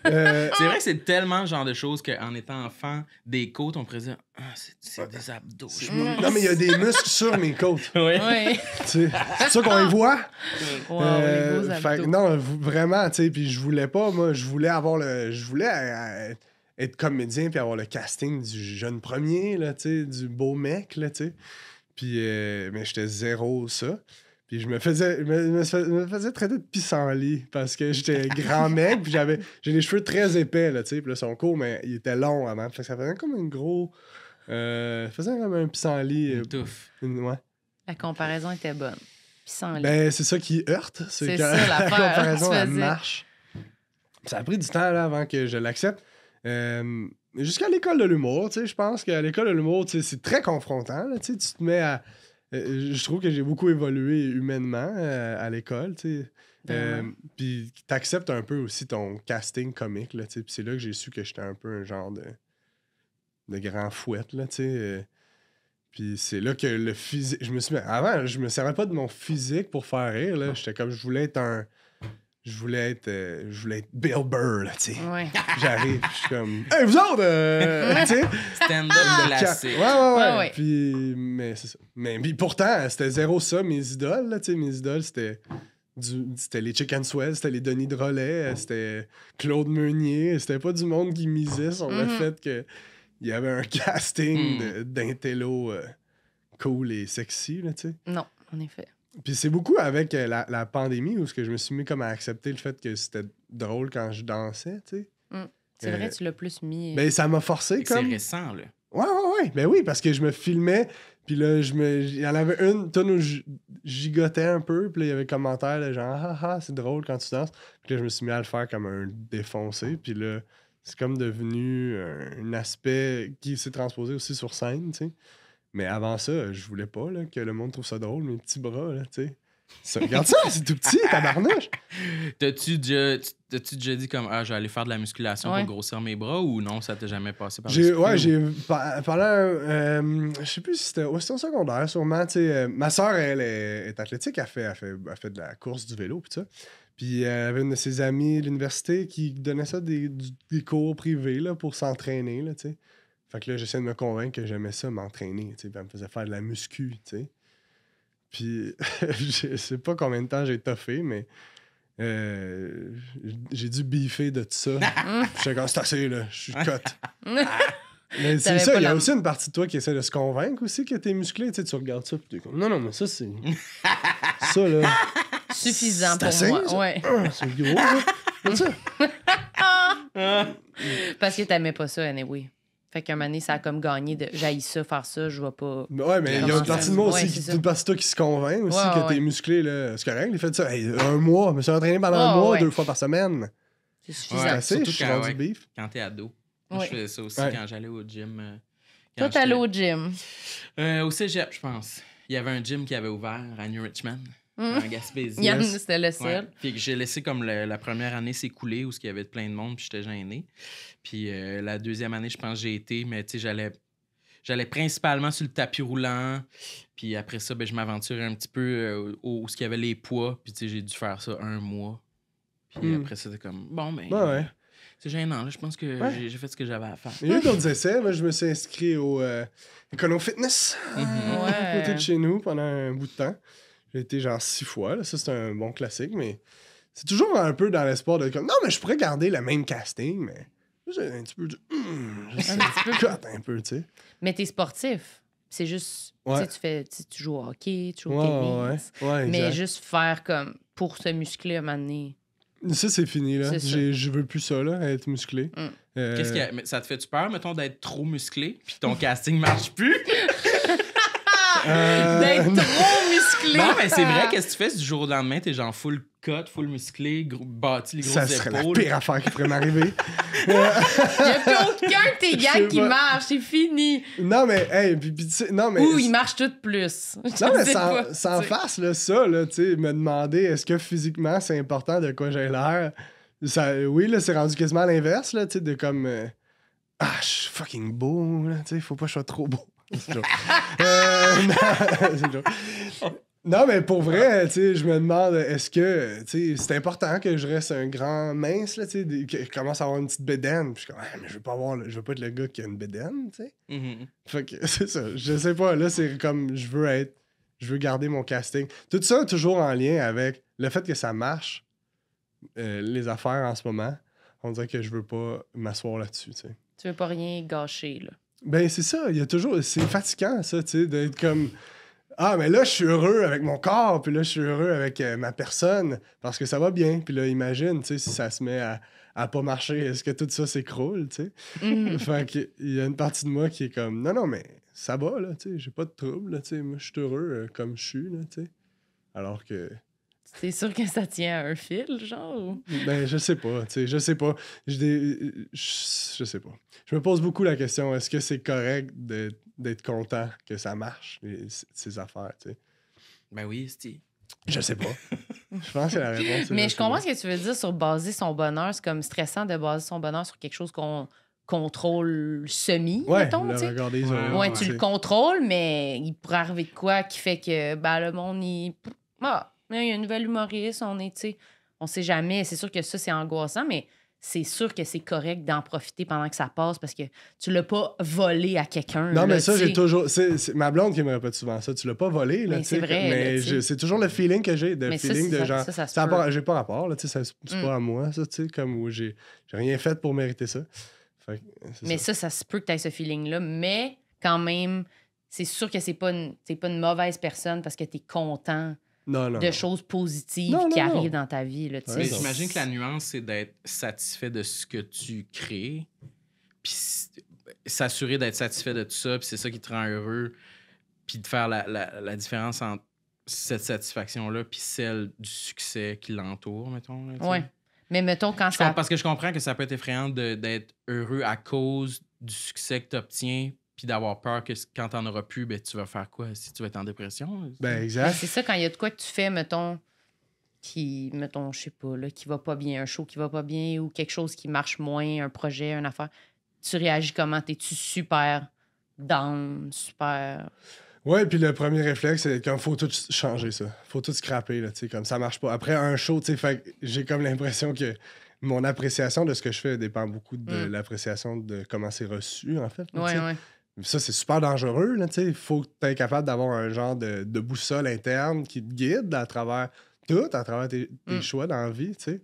Euh,
C'est vrai que c'est tellement le genre de choses qu'en étant enfant, des côtes, on pourrait dire Ah, c'est- des abdos.
non mais il y a des muscles sur mes côtes.
Oui.
tu sais c'est ça qu'on les voit?
Wow,
Euh,
les beaux
fait que
abdos.
non, vraiment, tu sais, puis je voulais pas, moi, je voulais avoir le. Je voulais euh, être comédien puis avoir le casting du jeune premier, là, tu sais, du beau mec, là, tu sais. Puis, euh, mais j'étais zéro ça. Puis je me faisais, je me, me fais- me faisais traiter de pissenlit parce que j'étais grand mec, puis j'avais, j'ai les cheveux très épais, là, tu sais, puis là, son court, mais il était long avant. Fait que ça faisait comme un gros. Euh, faisait comme un pissenlit. euh,
Une touffe.
une- ouais.
La comparaison était bonne. Puis sans lit.
Ben, c'est ça qui heurte.
C'est ça,
la comparaison, elle marche. Ça a pris du temps là, avant que je l'accepte. Euh, Jusqu'à l'école de l'humour, tu sais, je pense qu'à l'école de l'humour, tu sais, c'est très confrontant. là, tu sais, tu te mets à. euh, je trouve que j'ai beaucoup évolué humainement euh, à l'école, tu sais. Euh,
Vraiment.
puis t'acceptes un peu aussi ton casting comique, là, tu sais. Puis c'est là que j'ai su que j'étais un peu un genre de, de grand fouette, là, tu sais. euh. puis c'est là que le physique... Je me suis mis... Avant, je me servais pas de mon physique pour faire rire, là. J'étais comme... Je voulais être un... Je voulais être... euh, je voulais être Bill Burr, là, tu sais.
Ouais.
J'arrive, je suis comme... Hey, vous autres! euh, tu sais?
Stand-up
Ouais,
classique.
ouais, ouais.
Ouais, ouais.
Puis, mais c'est ça. Mais puis pourtant, c'était zéro ça, mes idoles, là, tu sais. Mes idoles, c'était... du- C'était les Chicken Swell, c'était les Denis Drolet, c'était Claude Meunier. C'était pas du monde qui misait sur le
Mhm.
fait que il y avait un casting
Mm.
de- d'intello euh, cool et sexy, là, tu sais.
Non, en effet.
Puis c'est beaucoup avec euh, la, la pandémie où ce que je me suis mis comme à accepter le fait que c'était drôle quand je dansais, tu sais.
C'est
Euh,
vrai, tu l'as plus mis.
Ben ça m'a forcé
C'est
comme...
récent, là.
Ouais, ouais, ouais. Ben oui, parce que je me filmais, puis là, je me... il y en avait une, tonne où je gigotais un peu, puis là, il y avait commentaire genre, ah ah, c'est drôle quand tu danses. Puis là, je me suis mis à le faire comme un défoncé, puis là, c'est comme devenu un, un aspect qui s'est transposé aussi sur scène, tu sais. Mais avant ça, je voulais pas là, que le monde trouve ça drôle, mes petits bras, là, tu sais. Ça- regarde ça, c'est tout petit, tabarnouche.
T'as-tu déjà, t'as-tu déjà dit comme, ah, je vais aller faire de la musculation
Ouais.
pour grossir mes bras ou non, ça t'a jamais passé par l'esprit,
ouais,
ou-
j'ai pa- pendant, euh, je sais plus si c'était, au secondaire, sûrement. tu sais, euh, ma soeur, elle est, est athlétique, elle fait, elle, fait, elle fait de la course du vélo, puis ça. Puis euh, elle avait une de ses amies à l'université qui donnait ça des, du- des cours privés là, pour s'entraîner, là. Fait que là, j'essayais de me convaincre que j'aimais ça, m'entraîner. Puis elle me faisait faire de la muscu, sais. Puis je sais pas combien de temps j'ai toffé, mais euh, j'ai dû biffer de tout ça. J'étais comme, c'est assez, là, je suis cote. Mais c'est ça, il y a aussi une partie de toi qui essaie de se convaincre aussi que t'es musclé. Tu sais, tu regardes ça, puis t'es comme, non, non, mais ça, c'est. ça, là.
Suffisant
C'est
pour
assez,
moi.
ça?
Ouais.
ah, c'est gros, ça. Comme ça.
Parce que t'aimais pas ça, anyway. Fait qu'un moment donné, ça a comme gagné de j'haïs ça, faire ça, je vais pas.
Mais ouais, mais il y a une partie
ça?
de moi aussi,
c'est
qui,
ça.
une partie de toi qui se convainc aussi
Ouais,
que
ouais,
t'es musclé, là. C'est correct, il fait ça. Hey, un mois, je me suis entraîné pendant un mois,
ouais.
deux fois par semaine.
C'est
C'est
suffisant.
Ouais.
assez,
surtout
je suis
quand-
rendu
ouais.
beef.
Quand t'es ado. Moi, je faisais ça aussi
Ouais.
quand j'allais au gym. euh,
Toi,
quand
t'allais
j'étais-
au gym?
Euh, au cégep, je pense. Il y avait un gym qui avait ouvert à New Richmond. En Gaspésie.
Yann, c'était le
Ouais.
seul.
Puis que j'ai laissé comme le- la première année s'écouler où il y avait plein de monde, puis j'étais gêné. Puis euh, la deuxième année, je pense que j'ai été, mais tu sais, j'allais, j'allais principalement sur le tapis roulant. Puis après ça, ben, je m'aventurais un petit peu euh, où, où il y avait les poids. Puis tu sais, j'ai dû faire ça un mois. Puis
Hmm.
après ça, c'était comme, bon, ben,
Ouais, ouais.
c'est gênant. Là, je pense que
Ouais.
j'ai, j'ai fait ce que j'avais à faire.
Il y a eu d'autres essais. Moi, je me suis inscrit au euh, Econo Fitness
Mhm.
à
Ouais.
côté de chez nous pendant un bout de temps. J'ai été genre six fois. Là. Ça, c'est un bon classique, mais c'est toujours un peu dans l'espoir de comme non, mais je pourrais garder le même casting, mais juste un petit peu de. hum, juste
Un petit peu.
cut un peu, tu sais.
Mais t'es sportif. C'est juste. tu
Ouais.
sais, Tu fais. tu sais, Tu joues au hockey, tu joues au
Ouais, ouais,
tennis.
ouais. Ouais,
Mais juste faire comme pour se muscler un moment donné.
Ça, c'est fini, là. J'ai- Je veux plus ça, là, être musclé.
Mm.
Euh,
Qu'est-ce qui a- mais ça te fait-tu peur, mettons, d'être trop musclé, puis ton casting marche plus?
euh,
D'être trop musclé.
Non, mais c'est vrai, qu'est-ce que tu fais si du jour au lendemain, t'es genre full cut, full musclé, gros, bâti les grosses
Ça serait
épaules?
la pire affaire qui pourrait m'arriver.
Il n'y a plus aucun de tes
sais
qui
pas.
marche. C'est fini.
non, mais, hey, puis, puis tu sais, non, mais.
Ou ils marchent toutes plus. Je
Non, mais sans,
pas,
sans face, là, ça, là, tu sais, me demander est-ce que physiquement c'est important de quoi j'ai l'air? Ça, oui, là, c'est rendu quasiment à l'inverse, là, tu sais, de comme. euh, ah, je suis fucking beau, là, tu sais, faut pas que je sois trop beau. C'est une joke. Euh, non, c'est une joke. Non, mais pour vrai, tu sais, je me demande, est-ce que, tu sais, c'est important que je reste un grand mince, là, tu sais, des- que je commence à avoir une petite bédaine. Puis je suis comme, Ah, mais je veux pas avoir, le- je veux pas être le gars qui a une bédaine, tu sais.
Mhm.
Fait que c'est ça. Je sais pas. Là, c'est comme je veux être. Je veux garder mon casting. Tout ça toujours en lien avec le fait que ça marche, euh, les affaires en ce moment. On dirait que je veux pas m'asseoir là-dessus, tu sais.
Tu veux pas rien gâcher, là.
Ben, c'est ça. Il y a toujours. C'est fatigant, ça, tu sais, d'être comme. Ah, mais là, je suis heureux avec mon corps, puis là, je suis heureux avec euh, ma personne, parce que ça va bien. Puis là, imagine, tu sais, si ça se met à, à pas marcher, est-ce que tout ça s'écroule, tu sais?
Mhm.
fait que, il y a une partie de moi qui est comme, non, non, mais ça va, là, tu sais. J'ai pas de trouble, là, tu sais. Moi, je suis heureux euh, comme je suis, là, tu sais. Alors que.
C'est sûr que ça tient à un fil, genre?
Ben, je sais pas, tu sais, je sais pas. Je, je sais pas. Je me pose beaucoup la question, est-ce que c'est correct de- d'être content que ça marche, les- ces affaires, tu sais?
Ben oui, Steve.
Je sais pas. je pense que la réponse
Mais
je
comprends ce que tu veux dire sur baser son bonheur. C'est comme stressant de baser son bonheur sur quelque chose qu'on contrôle semi,
Ouais,
mettons,
le
tu sais.
regard des
Ouais,
Ouais,
ouais.
tu le contrôles, mais il pourrait arriver de quoi qui fait que ben, le monde, il. Ah, il y a une nouvelle humoriste, on est, tu sais. On sait jamais. C'est sûr que ça, c'est angoissant, mais c'est sûr que c'est correct d'en profiter pendant que ça passe parce que tu l'as pas volé à quelqu'un.
Non,
là,
mais ça, j'ai toujours. C'est c'est ma blonde qui me répète souvent ça. Tu l'as pas volé, là.
Mais c'est vrai,
Mais
là,
c'est toujours le feeling que j'ai. Le
Mais
feeling
c'est-
de genre.
ça, ça
ça pas- J'ai pas rapport, là. Tu sais, ça- c'est
Mm.
pas à moi, ça, tu sais. Comme où j'ai j'ai rien fait pour mériter ça. Fait c'est
Mais
ça.
ça, ça se peut que tu aies ce feeling-là, mais quand même, c'est sûr que c'est pas une, t'es pas une mauvaise personne parce que tu es content
Non, non.
de
non.
choses positives
Non,
qui
non, non.
arrivent dans ta vie. Là.
Ouais,
j'imagine que la nuance, c'est d'être satisfait de ce que tu crées, puis s'assurer d'être satisfait de tout ça, puis c'est ça qui te rend heureux, puis de faire la, la- la différence entre cette satisfaction-là puis celle du succès qui l'entoure, mettons.
Ouais. Mais mettons, quand
Je
ça.
parce que je comprends que ça peut être effrayant de- d'être heureux à cause du succès que tu obtiens, puis d'avoir peur que quand t'en auras plus, ben, tu vas faire quoi? Si tu vas être en dépression?
Ben, exact.
c'est ça, quand il y a de quoi que tu fais, mettons, qui, mettons, je sais pas, là, qui va pas bien, un show qui va pas bien ou quelque chose qui marche moins, un projet, une affaire, tu réagis comment? T'es-tu super down, super.
Ouais, puis le premier réflexe, c'est comme faut tout changer ça. Faut tout scraper, là, tu sais, comme ça marche pas. Après un show, tu sais, fait que j'ai comme l'impression que mon appréciation de ce que je fais dépend beaucoup de
Mm.
l'appréciation de comment c'est reçu, en fait.
Ouais, ouais.
Ça, c'est super dangereux, là, tu sais. Il faut que tu capable d'avoir un genre de, de boussole interne qui te guide à travers tout, à travers tes, tes
Mm.
choix dans la vie, tu sais.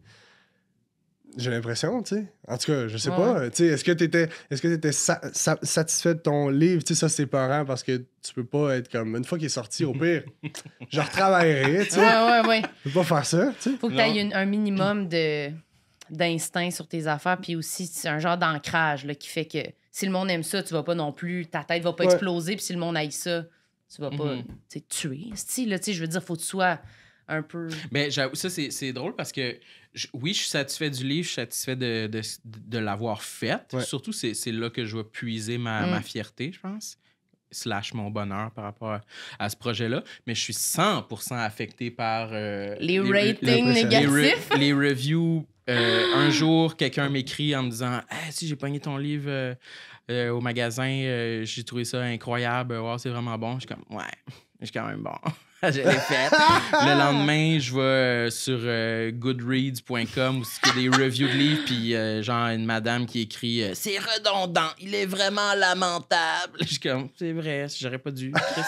J'ai l'impression, tu sais. En tout cas, je sais
Ouais,
pas. Tu sais, est-ce que tu étais, est-ce que étais satisfait de ton livre? Tu sais, ça, c'est peurant parce que tu peux pas être comme. Une fois qu'il est sorti, au pire, je retravaillerai, tu sais.
Ouais, ouais, ouais.
Tu peux pas faire ça, tu sais.
Faut que tu aies un minimum de d'instinct sur tes affaires, puis aussi c'est un genre d'ancrage là, qui fait que si le monde aime ça, tu vas pas non plus, ta tête va pas
Ouais.
exploser, puis si le monde haït ça, tu vas pas
Mhm.
tuer. Style, là, tu sais, je veux dire, faut que tu sois un peu.
Mais j'avoue, ça, c'est c'est drôle parce que je- oui, je suis satisfait du livre, je suis satisfait de, de, de l'avoir fait.
Ouais.
Surtout, c'est c'est là que je vais puiser ma,
Mm.
ma fierté, je pense. Slash mon bonheur par rapport à, à ce projet-là. Mais je suis 100% affecté par euh,
Les ratings
les-
les,
négatifs.
re- les reviews. Euh, un jour, quelqu'un m'écrit en me disant Ah, si j'ai pogné ton livre euh, euh, au magasin, j'ai trouvé ça incroyable. Wow, c'est vraiment bon. Je suis comme Ouais, je suis quand même bon. je l'ai fait. Le lendemain, je vais euh, sur euh, goodreads.com où il y a des reviews de livres, puis euh, genre une madame qui écrit euh, C'est redondant, il est vraiment lamentable. Je suis comme C'est vrai, j'aurais pas dû. Chris.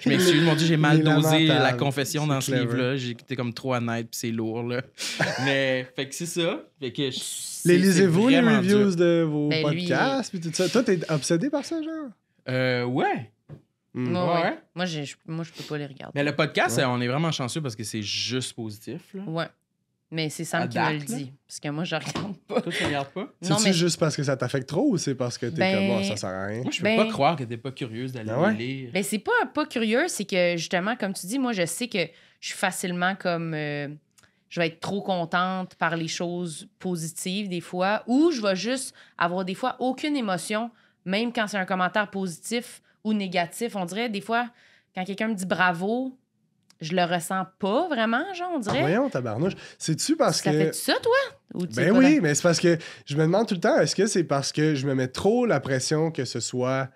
Je m'excuse, mon Dieu, j'ai mal dosé la confession dans
C'est
ce livre-là. J'ai écouté comme trop honnête, puis c'est lourd, là. Mais, fait que c'est ça. Fait que je- c'est-
Les
c'est
lisez-vous, les reviews
dur.
de vos
Ben,
podcasts, puis tout ça. Toi, t'es obsédé par ça, genre?
Euh, ouais.
Mm.
Ouais,
Ouais.
Moi, je- moi, je peux pas les regarder.
Mais le podcast,
Ouais.
on est vraiment chanceux parce que c'est juste positif, là.
Ouais. Mais c'est Sam
À
qui me le
là?
dit. Parce que moi, je regarde pas.
Toi, tu regardes pas?
C'est-tu
mais
juste parce que ça t'affecte trop ou c'est parce que t'es
Ben,
comme, oh, ça sert à rien?
Moi, je peux
Ben-
pas croire que t'es pas curieuse d'aller
ouais?
lire.
Ben, c'est pas, pas curieux, c'est que justement, comme tu dis, moi, je sais que je suis facilement comme. euh, je vais être trop contente par les choses positives des fois, ou je vais juste avoir des fois aucune émotion, même quand c'est un commentaire positif ou négatif. On dirait des fois, quand quelqu'un me dit bravo, je le ressens pas vraiment, genre, on dirait.
voyons, tabarnouche. C'est-tu parce
ça
que.
fait ça, toi? Ou tu sais
Ben oui, mais c'est parce que je me demande tout le temps, est-ce que c'est parce que je me mets trop la pression que ce soit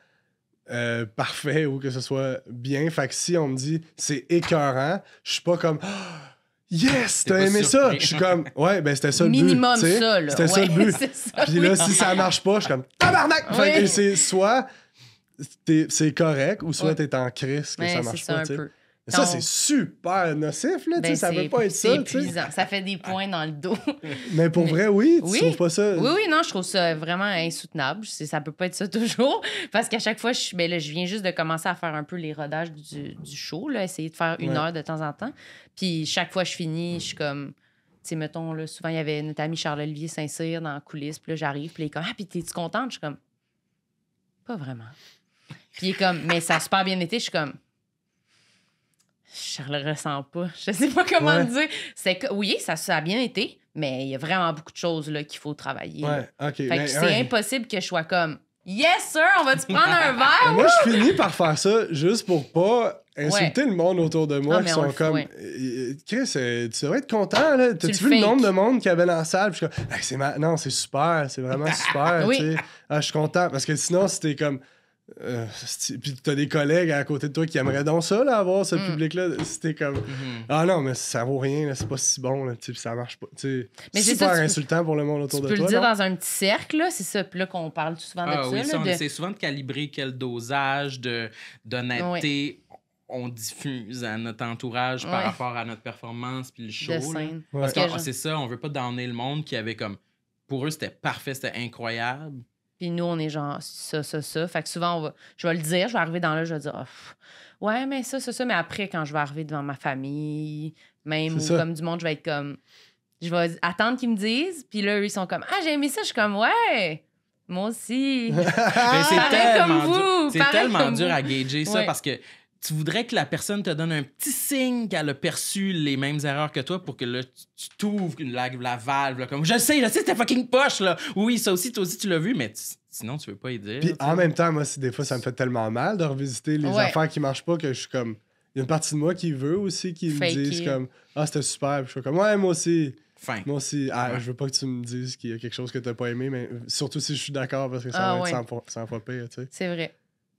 euh, parfait ou que ce soit bien? Fait que si on me dit c'est écœurant, je suis pas comme Yes, t'as aimé ça! Je suis comme Ouais, ben c'était ça le
Minimum
but. sais.
ça, là.
C'était ça le but.
c'est ça,
Puis là,
oui.
si ça marche pas, je suis comme Tabarnak! Fait
Oui.
que c'est soit c'est correct ou soit
Ouais.
t'es en crise que
Ouais,
ça
c'est
marche
ça
pas. sais. Ça, c'est super nocif, là. sais,
Ben,
ça
c'est-
veut pas être
C'est
ça. sais.
épuisant. Ça fait des points dans le dos.
Mais pour
Mais-
vrai, oui, tu
Oui.
trouves pas ça?
Oui, oui, non, je trouve ça vraiment insoutenable. C'est- Ça peut pas être ça toujours. Parce qu'à chaque fois, je, ben là, je viens juste de commencer à faire un peu les rodages du, du show, là, essayer de faire une
Ouais.
heure de temps en temps. Puis chaque fois, je finis, je suis comme. Tu sais, mettons, là, souvent, il y avait notre ami Charles-Olivier Saint-Cyr dans la coulisse. Puis là, j'arrive, puis il est comme Ah, puis t'es-tu contente? Je suis comme Pas vraiment. Puis il est comme, mais ça a super bien été. Je suis comme, je le ressens pas. Je sais pas comment
Ouais.
le dire. C'est que, oui, ça, ça a bien été, mais il y a vraiment beaucoup de choses là, qu'il faut travailler. là.
Ouais, ok.
Fait que c'est
ouais.
impossible que je sois comme, yes, sir, on va-tu prendre un verre?
Moi, je finis par faire ça juste pour pas insulter le monde autour de moi
Ah,
qui sont comme
ouais.
Chris, euh, tu devrais être content là. T'as-tu
le
vu le nombre de monde qu'il y avait dans la salle? Puis je suis comme Hey, c'est ma- non, c'est super, c'est vraiment super.
Oui.
tu sais. Ah, je suis content parce que sinon c'était comme euh, c'est- puis t'as des collègues à côté de toi qui aimeraient donc ça là, avoir ce
Mm.
public-là. C'était comme
Mhm.
ah non, mais ça vaut rien, là, c'est pas si bon là, tu ça marche pas. tu sais.
Mais c'est
super
ça, tu peux-
insultant pour le monde autour
Tu
de
peux
toi.
le dire
non?
dans un petit cercle, là, c'est ça. Puis là qu'on parle souvent de
Ah
ça.
oui,
là,
ça, on
de-
essaie souvent de calibrer quel dosage de, d'honnêteté on diffuse à notre entourage par rapport à notre performance puis le show.
de.
Parce que
Que
ah, c'est ça, on veut pas donner le monde qui avait comme. Pour eux, c'était parfait, c'était incroyable.
Puis nous, on est genre ça, ça, ça. Fait que souvent, on va, je vais le dire, je vais arriver dans là, je vais dire, pff, ouais, mais ça, ça, ça. Mais après, quand je vais arriver devant ma famille, même, ou
ça.
comme du monde, je vais être comme, je vais attendre qu'ils me disent. Puis là, eux, ils sont comme, ah, j'ai aimé ça. Je suis comme, ouais, moi aussi.
Mais c'est tellement,
comme vous,
dur, tellement
comme
dur
vous.
à gager ça
Ouais.
parce que tu voudrais que la personne te donne un petit signe qu'elle a perçu les mêmes erreurs que toi pour que là, tu- t'ouvres la, la valve. là, comme je le sais, je sais, c'était fucking poche. Là. Oui, ça aussi, toi aussi, tu l'as vu, mais tu- sinon, tu veux pas y dire.
Puis en même temps, moi, des fois, ça me fait tellement mal de revisiter les
Ouais.
affaires qui marchent pas que je suis comme. Il y a une partie de moi qui veut aussi, qui me disent comme Ah, c'était super. Puis je suis comme Ouais, moi aussi.
Fin.
Moi aussi. Ah,
Ouais.
je veux pas que tu me dises qu'il y a quelque chose que t'as pas aimé, mais surtout si je suis d'accord parce que ça
Ah,
va
ouais.
être 100 fois, 100 fois pire, tu sais.
C'est vrai.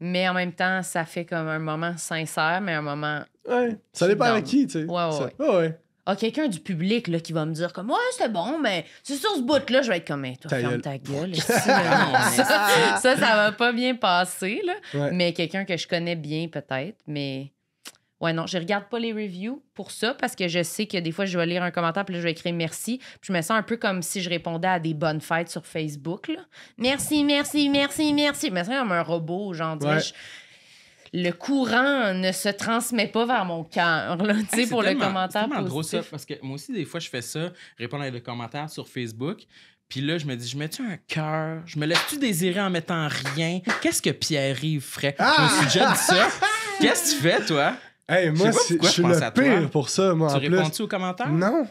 Mais en même temps, ça fait comme un moment sincère, mais un moment.
Ouais. Ça dépend avec
down.
qui, tu sais.
Ouais, ouais. Ah, quelqu'un du public là, qui va me dire comme Ouais, c'était bon, mais c'est sur ce bout-là, je vais être comme Hey, toi,
Ta
ferme
gueule.
ta gueule. ça, ça, ça va pas bien passer, là.
Ouais.
Mais quelqu'un que je connais bien, peut-être. Mais ouais, non, je regarde pas les reviews pour ça parce que je sais que des fois, je vais lire un commentaire puis là, je vais écrire merci. Puis je me sens un peu comme si je répondais à des bonnes fêtes sur Facebook. Là. Merci, merci, merci, merci. Je me sens comme un robot, genre,
Ouais.
je- le courant ne se transmet pas vers mon cœur, tu sais, pour le commentaire
C'est tellement drôle ça,
positif.
parce que moi aussi, des fois, je fais ça, répondre à des commentaires sur Facebook. Puis là, je me dis, je mets-tu un cœur? Je me laisse-tu désirer en mettant rien? Qu'est-ce que Pierre-Yves ferait? Je me suis déjà dit ça. Qu'est-ce que tu fais, toi?
Hey, moi,
pas
je suis le
toi.
pire pour ça, moi,
tu réponds-tu aux commentaires?
Non.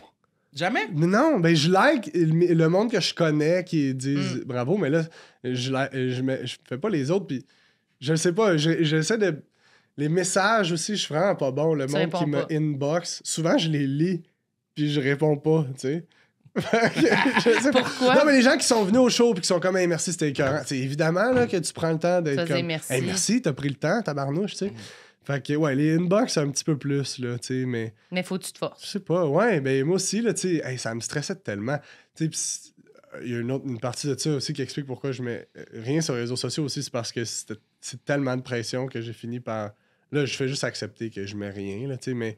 Jamais?
Mais Non, ben je like le monde que je connais qui disent
Mm.
bravo, mais là, je, like- je, je fais pas les autres, puis je sais pas, je- j'essaie de. Les messages aussi, je suis vraiment pas bon. Le
Tu
monde qui me
pas.
inbox, souvent je les lis, puis je réponds pas, tu sais. Je sais pas.
Pourquoi?
Non, mais les gens qui sont venus au show puis qui sont comme, hey, merci, c'était écœurant. C'est évidemment là, que tu prends le temps d'être comme,
merci.
hey, merci, t'as pris le temps, tabarnouche, tu sais.
Mm.
Fait que, ouais, les inbox, un petit peu plus, là, tu sais, mais.
Mais faut que tu te
Je
forces.
sais pas, ouais, ben moi aussi, là, tu sais, hey, ça me stressait tellement. Tu sais, il y a une autre une partie de ça aussi qui explique pourquoi je mets euh, rien sur les réseaux sociaux aussi, c'est parce que c'est tellement de pression que j'ai fini par. Là, je fais juste accepter que je mets rien, là, tu sais, mais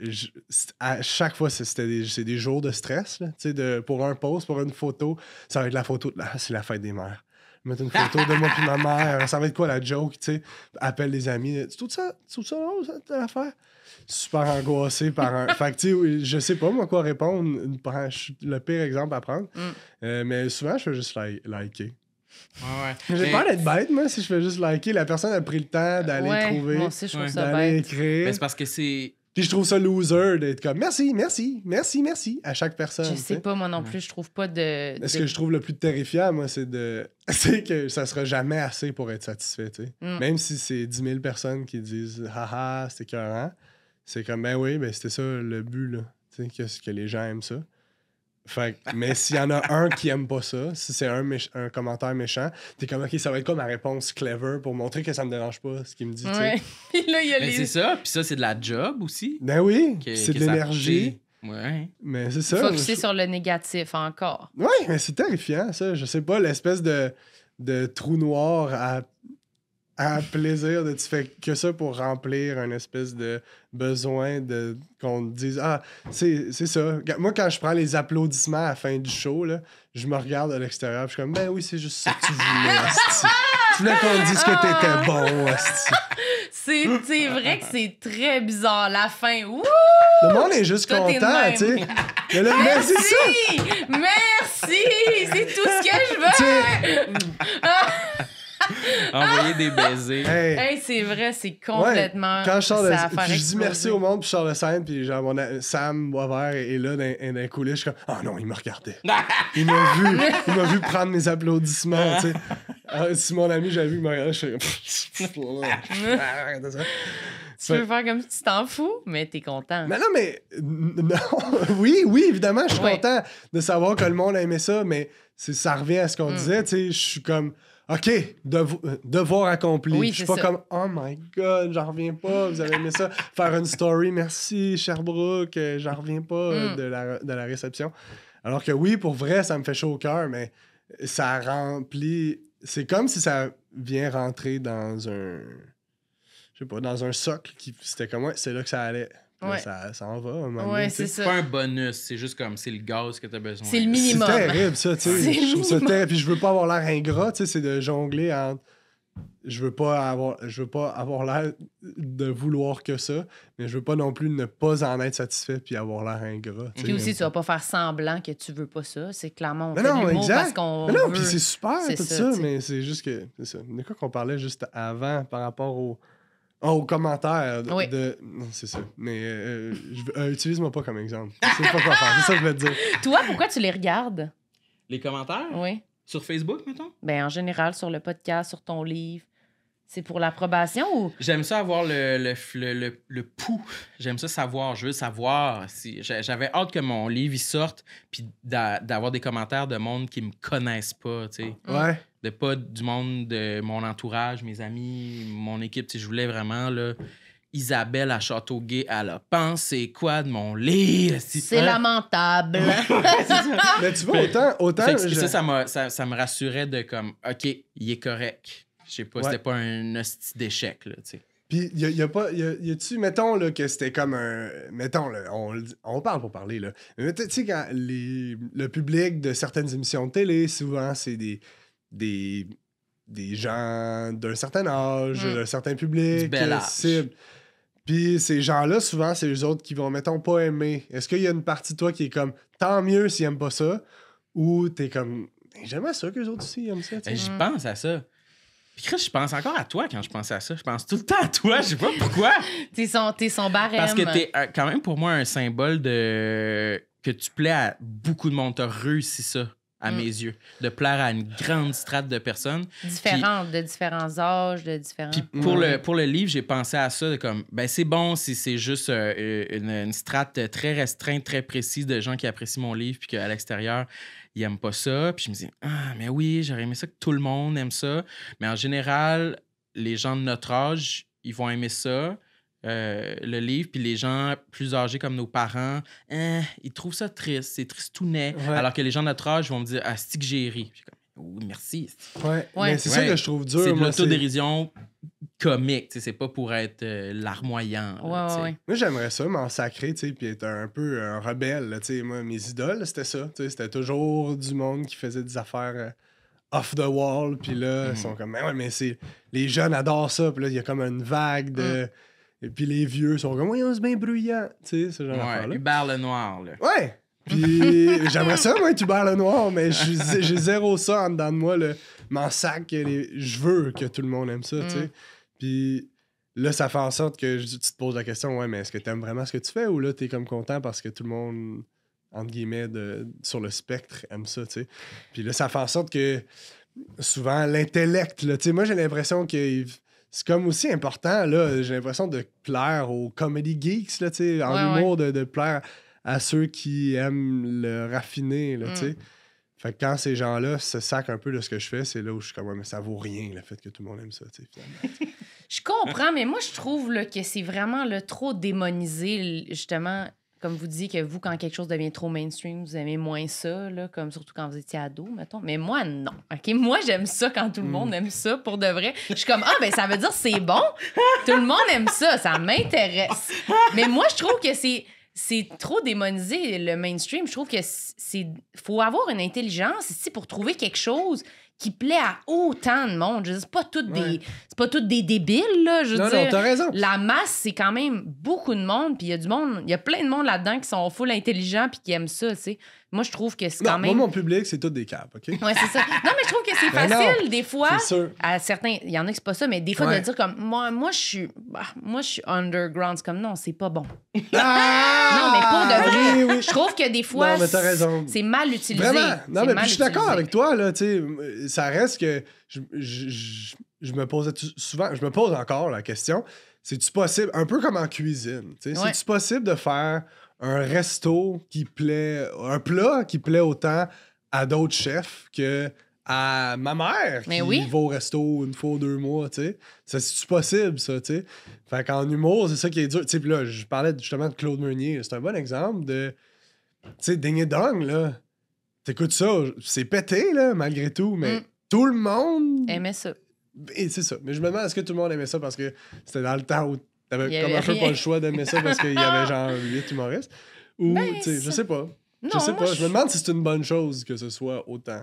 je- c'est- à chaque fois, c'est- c'était des, des jours de stress, là, tu sais, de- pour un post, pour une photo, ça va être la photo, de la- c'est la fête des mères. Mettre une photo de moi puis ma mère, ça va être quoi la joke, tu sais? Appelle les amis, c'est tout ça, c'est tout ça, drôle, ça, telle affaire? super angoissé par un. fait que, tu sais, je sais pas, moi, quoi répondre. Je suis le pire exemple à prendre.
Mm.
Euh, mais souvent, je fais juste li- liker.
Ouais, ouais.
J'ai peur d'être bête, moi, si je fais juste liker. La personne a pris le temps d'aller
ouais,
trouver, d'aller écrire.
mais c'est parce que c'est.
Puis je trouve ça loser d'être comme merci, merci, merci, merci à chaque personne.
Je sais pas, moi non plus, je trouve pas de.
Ce que je trouve le plus terrifiant, moi, c'est de. c'est que ça sera jamais assez pour être satisfait, tu sais.
Mm.
Même si c'est 10 000 personnes qui disent haha, c'est écœurant, c'est comme ben oui, ben c'était ça le but, là. Tu sais, que, que les gens aiment ça. Fait mais s'il y en a un qui aime pas ça, si c'est un, méch- un commentaire méchant, t'es comme ok, ça va être quoi ma réponse clever pour montrer que ça me dérange pas ce qu'il me dit, tu sais?
Ouais. Puis là, il y a
Mais
les.
c'est ça, puis ça, c'est de la job aussi.
Ben oui, c'est de l'énergie,
Ouais.
mais c'est ça.
Focusé
je-
sur le négatif encore.
Ouais, mais c'est terrifiant, ça. Je sais pas, l'espèce de, de trou noir à, à plaisir de tu fais que ça pour remplir un espèce de besoin de qu'on te dise Ah, c'est c'est ça. Moi, quand je prends les applaudissements à la fin du show, là, je me regarde à l'extérieur, je suis comme Ben oui, c'est juste ça que tu voulais, asti. Tu voulais qu'on te dise que t'étais bon, asti.
C'est vrai que c'est très bizarre. La fin, ouh!
Le monde est juste
Toi,
content, tu sais. Mais là.
Merci! Merci! C'est tout ce que je veux!
Envoyer des baisers.
Hey,
Hey, c'est vrai, c'est
ouais,
complètement.
quand je sors de je dis merci au monde, puis je sors de scène, puis genre mon a- Sam Boisvert est là dans, dans les coulisses, je suis comme ah non, il me regardait. Il m'a vu, il m'a vu prendre mes applaudissements, tu sais. Ah, si mon ami j'avais vu, il m'a regardé, je suis comme.
Tu veux faire comme si tu t'en fous, mais t'es content.
Mais non, mais non. oui, oui, évidemment, je suis
Ouais.
content de savoir que le monde a aimé ça, mais c'est- ça revient à ce qu'on
Mm.
disait, tu sais, je suis comme OK, devo- devoir accompli.
Oui,
je suis pas
ça.
comme oh my god, j'en reviens pas, vous avez aimé ça. Faire une story, merci Sherbrooke, euh, j'en reviens pas euh,
Mm.
de, la, de la réception. Alors que oui, pour vrai, ça me fait chaud au cœur, mais ça remplit. C'est comme si ça vient rentrer dans un. Je sais pas, dans un socle qui. C'était comme, ouais, c'est là que ça allait.
Ouais.
ça, ça en va. à un moment
Ouais,
donné, tu
c'est
pas un bonus, c'est juste comme c'est le gaz que t'as besoin.
C'est le minimum.
C'est terrible, ça, tu sais.
C'est
Je trouve ça
minimum.
terrible. Puis je veux pas avoir l'air ingrat, tu sais, c'est de jongler entre. Je veux pas avoir, je veux pas avoir l'air de vouloir que ça, mais je veux pas non plus ne pas en être satisfait puis avoir l'air ingrat. tu.
Puis aussi, tu vas pas faire semblant que tu veux pas ça. C'est clairement, on
Mais
fait
non, exact.
parce qu'on
Mais non,
veut.
puis c'est super,
C'est
tout
ça, tu
mais c'est juste que. C'est ça. De quoi qu'on parlait juste avant par rapport au. Oh, aux commentaires. De,
Oui.
de- Non, c'est ça. Mais euh, euh, utilise-moi pas comme exemple. Je sais pas quoi faire. C'est ça que je veux te dire.
Toi, pourquoi tu les regardes?
Les commentaires?
Oui.
sur Facebook, mettons?
Ben, en général, sur le podcast, sur ton livre. C'est pour l'approbation ou?
J'aime ça avoir le, le, le, le, le pouls. J'aime ça savoir. Je veux savoir si. j'a- J'avais hâte que mon livre il sorte, puis d'a- d'avoir des commentaires de monde qui me connaissent pas, tu sais.
Ouais.
De pas du monde de mon entourage, mes amis, mon équipe. Tu sais, je voulais vraiment, là. Isabelle à Châteauguay, elle a pensé quoi de mon livre? Si-
C'est
Ouais.
lamentable.
Mais tu vois, autant. autant
Fait
je-
ça, ça, m'a- ça, ça me rassurait de comme, OK, il est correct. Je sais pas,
Ouais.
c'était pas un hostie d'échec, là, tu sais.
Puis, y a, y a pas. Y a, y a-tu, mettons, là, que c'était comme un. Mettons, là, on, le dit- on parle pour parler, là. Mais tu sais, quand les, le public de certaines émissions de télé, souvent, c'est des. Des des gens d'un certain âge,
Mm.
d'un certain public,
Du bel âge.
cible. Puis ces gens-là, souvent, c'est eux autres qui vont, mettons, pas aimer. Est-ce qu'il y a une partie de toi qui est comme, tant mieux s'ils aiment pas ça, ou t'es comme, j'aimerais ça qu'eux autres aussi aiment ça.
Ben, J'y
Mm.
pense à ça. Puis Chris, je pense encore à toi quand je pense à ça. Je pense tout le temps à toi. Je sais pas pourquoi.
t'es son, t'es son barème.
Parce que t'es euh, quand même pour moi un symbole de que tu plais à beaucoup de monde. T'as réussi ça, à
Mm.
mes yeux. De plaire à une grande strate de personnes.
Différentes, de différents âges, de différents.
Puis pour,
Ouais.
le, pour le livre, j'ai pensé à ça de comme, ben c'est bon si c'est juste euh, une, une strate très restreinte, très précise de gens qui apprécient mon livre, puis qu'à l'extérieur, ils aiment pas ça. Puis je me dis, ah, mais oui, j'aurais aimé ça que tout le monde aime ça. Mais en général, les gens de notre âge, ils vont aimer ça. Euh, le livre, puis les gens plus âgés comme nos parents, hein, ils trouvent ça triste, c'est tristounet.
Ouais.
Alors que les gens de notre âge vont me dire, ah, c'est que j'ai ri. Puis je suis comme, oui, merci.
Ouais.
Ouais.
Mais c'est ça que je trouve dur.
C'est de l'autodérision comique, tu sais, c'est pas pour être euh, larmoyant. là,
Ouais,
tu sais.
ouais, ouais.
Moi, j'aimerais ça, m'en sacrer, tu sais, puis être un peu un rebelle, là, tu sais. Moi, mes idoles, c'était ça, tu sais. C'était toujours du monde qui faisait des affaires euh, off the wall, puis là,
Mhm.
ils sont comme, mais ouais, mais c'est... Les jeunes adorent ça, puis là, il y a comme une vague de... Et puis les vieux sont comme, voyons, c'est bien bruyant, tu sais, ce genre
Ouais,
d'affaire-là.
Hubert Lenoir, là.
Ouais! Puis j'aimerais ça, moi, être Hubert Lenoir, mais j'ai zé- j'ai zéro ça en dedans de moi, le m'en sac. que les- Je veux que tout le monde aime ça, tu sais.
Mm.
Puis là, ça fait en sorte que je- tu te poses la question, ouais, mais est-ce que tu aimes vraiment ce que tu fais ou là, tu es comme content parce que tout le monde, entre guillemets, de, sur le spectre aime ça, tu sais. Puis là, ça fait en sorte que souvent, l'intellect, là, tu sais, moi, j'ai l'impression que c'est comme aussi important, là, j'ai l'impression de plaire aux comedy geeks, là, tu sais, en
Ouais,
humour, De, de plaire à ceux qui aiment le raffiné, là,
Mm.
tu sais. Fait que quand ces gens-là se sacent un peu de ce que je fais, c'est là où je suis comme, ouais, mais ça vaut rien, le fait que tout le monde aime ça, tu sais, finalement.
Je comprends, mais moi, je trouve là, que c'est vraiment là, trop démonisé, justement. Comme vous dites que vous, quand quelque chose devient trop mainstream, vous aimez moins ça, là, comme surtout quand vous étiez ado, mettons. Mais moi, non. OK? Moi, j'aime ça quand tout le monde aime ça, pour de vrai. Je suis comme, ah, ben ça veut dire c'est bon? Tout le monde aime ça, ça m'intéresse. Mais moi, je trouve que c'est c'est trop démonisé le mainstream. Je trouve que c'est faut avoir une intelligence ici pour trouver quelque chose qui plaît à autant de monde. Je c'est pas toutes
Ouais.
des c'est pas toutes des débiles là, je veux
Non,
dire.
non, t'as raison.
la masse, c'est quand même beaucoup de monde, puis il y a du monde, il y a plein de monde là-dedans qui sont full intelligents puis qui aiment ça, tu sais. Moi, je trouve que c'est
Non,
quand
moi,
même.
mon public, c'est tous des caps, OK?
Ouais, c'est ça. Non, mais je trouve que c'est
Ben non,
facile, des fois.
Sûr.
À certains, il y en a qui c'est pas ça, mais des fois
Ouais.
de dire comme moi, moi je suis, bah, moi je suis underground, c'est comme non, c'est pas bon.
Ah!
Non, mais pour de vrai,
Oui, oui.
je trouve que des fois,
Non, mais t'as raison.
c'est mal utilisé.
Vraiment. Non, mais puis je suis d'accord avec toi, là, tu sais. Ça reste que je, je, je- je me posais souvent, je me pose encore la question c'est-tu possible, un peu comme en cuisine, tu sais,
Ouais.
c'est-tu possible de faire un resto qui plaît, un plat qui plaît autant à d'autres chefs que à ma mère
Mais
qui
oui.
va au resto une fois ou deux mois, tu sais? Ça, C'est-tu possible, ça, tu sais? Fait qu'en humour, c'est ça qui est dur. Tu sais, puis là, je parlais justement de Claude Meunier. C'est un bon exemple de, tu sais, Ding et Dong, là. T'écoutes ça, c'est pété, là, malgré tout, mais
Mm.
tout le monde.
Aimais ça.
Et c'est ça. Mais je me demande, est-ce que tout le monde aimait ça parce que c'était dans le temps où t'avais comme un peu pas le choix d'aimer ça parce qu'il y avait genre huit humoristes? Ou,
Ben,
tu sais, je sais pas.
Non,
je sais pas. Je me demande si c'est une bonne chose que ce soit autant.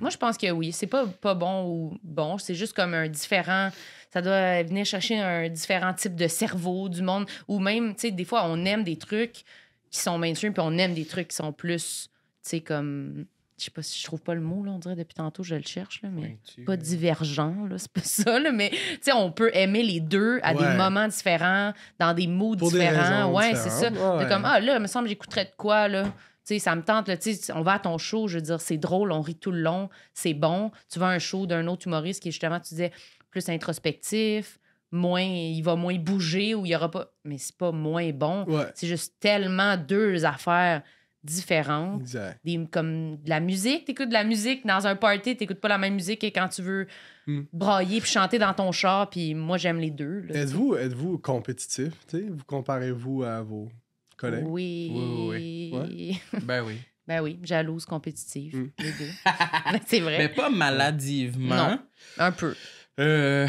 Moi, je pense que oui. C'est pas, pas bon ou bon. C'est juste comme un différent. Ça doit venir chercher un différent type de cerveau du monde. Ou même, tu sais, des fois, on aime des trucs qui sont mainstream, puis on aime des trucs qui sont plus, tu sais, comme. Je sais pas si je trouve pas le mot, là, on dirait depuis tantôt, je le cherche, là, mais. Pas divergent, là, c'est pas ça, là, mais tu sais, on peut aimer les deux à
Ouais.
des moments différents, dans des moods
Pour des
différents.
raisons
ouais, c'est ça.
Ouais.
comme, ah là, il me semble que j'écouterais de quoi, là. Tu sais, ça me tente, là, tu sais, on va à ton show, je veux dire, c'est drôle, on rit tout le long, c'est bon. Tu vas à un show d'un autre humoriste qui est justement, tu disais, plus introspectif, moins, il va moins bouger ou il y aura pas. Mais c'est pas moins bon.
Ouais.
C'est juste tellement deux affaires différentes.
Exact.
Des, comme de la musique, t'écoutes de la musique dans un party, t'écoutes pas la même musique que quand tu veux
Hmm.
brailler puis chanter dans ton char, puis moi j'aime les deux.
Êtes-vous êtes compétitif? tu sais? Vous comparez-vous à vos collègues?
Oui.
Oui, oui,
Ben oui.
Ben oui, jalouse, compétitive,
Hmm.
les deux. C'est vrai.
Mais pas maladivement.
Non. Un peu.
Euh,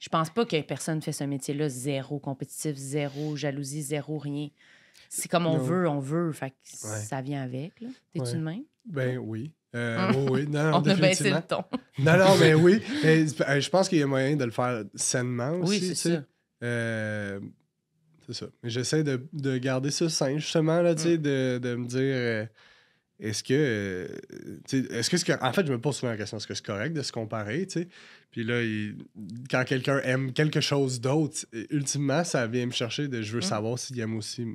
Je pense pas que personne fait ce métier-là zéro compétitif, zéro jalousie, zéro rien. C'est comme on
Non.
veut, on veut. Fait que
Ouais.
ça vient avec. là. T'es-tu
Ouais.
de même?
Ben oui. Euh,
Hum.
oui, oui. Non,
on a baissé le ton.
Non, non, mais oui. Mais, je pense qu'il y a moyen de le faire sainement aussi.
Oui, c'est ça.
Euh, c'est ça. Mais j'essaie de, de garder ça sain, justement, là,
Mm.
de, de me dire euh, est-ce que. euh, est-ce que. En fait, je me pose souvent la question est-ce que c'est correct de se comparer, tu sais? Puis là, il- quand quelqu'un aime quelque chose d'autre, ultimement, ça vient me chercher de je veux
Mm.
savoir s'il aime aussi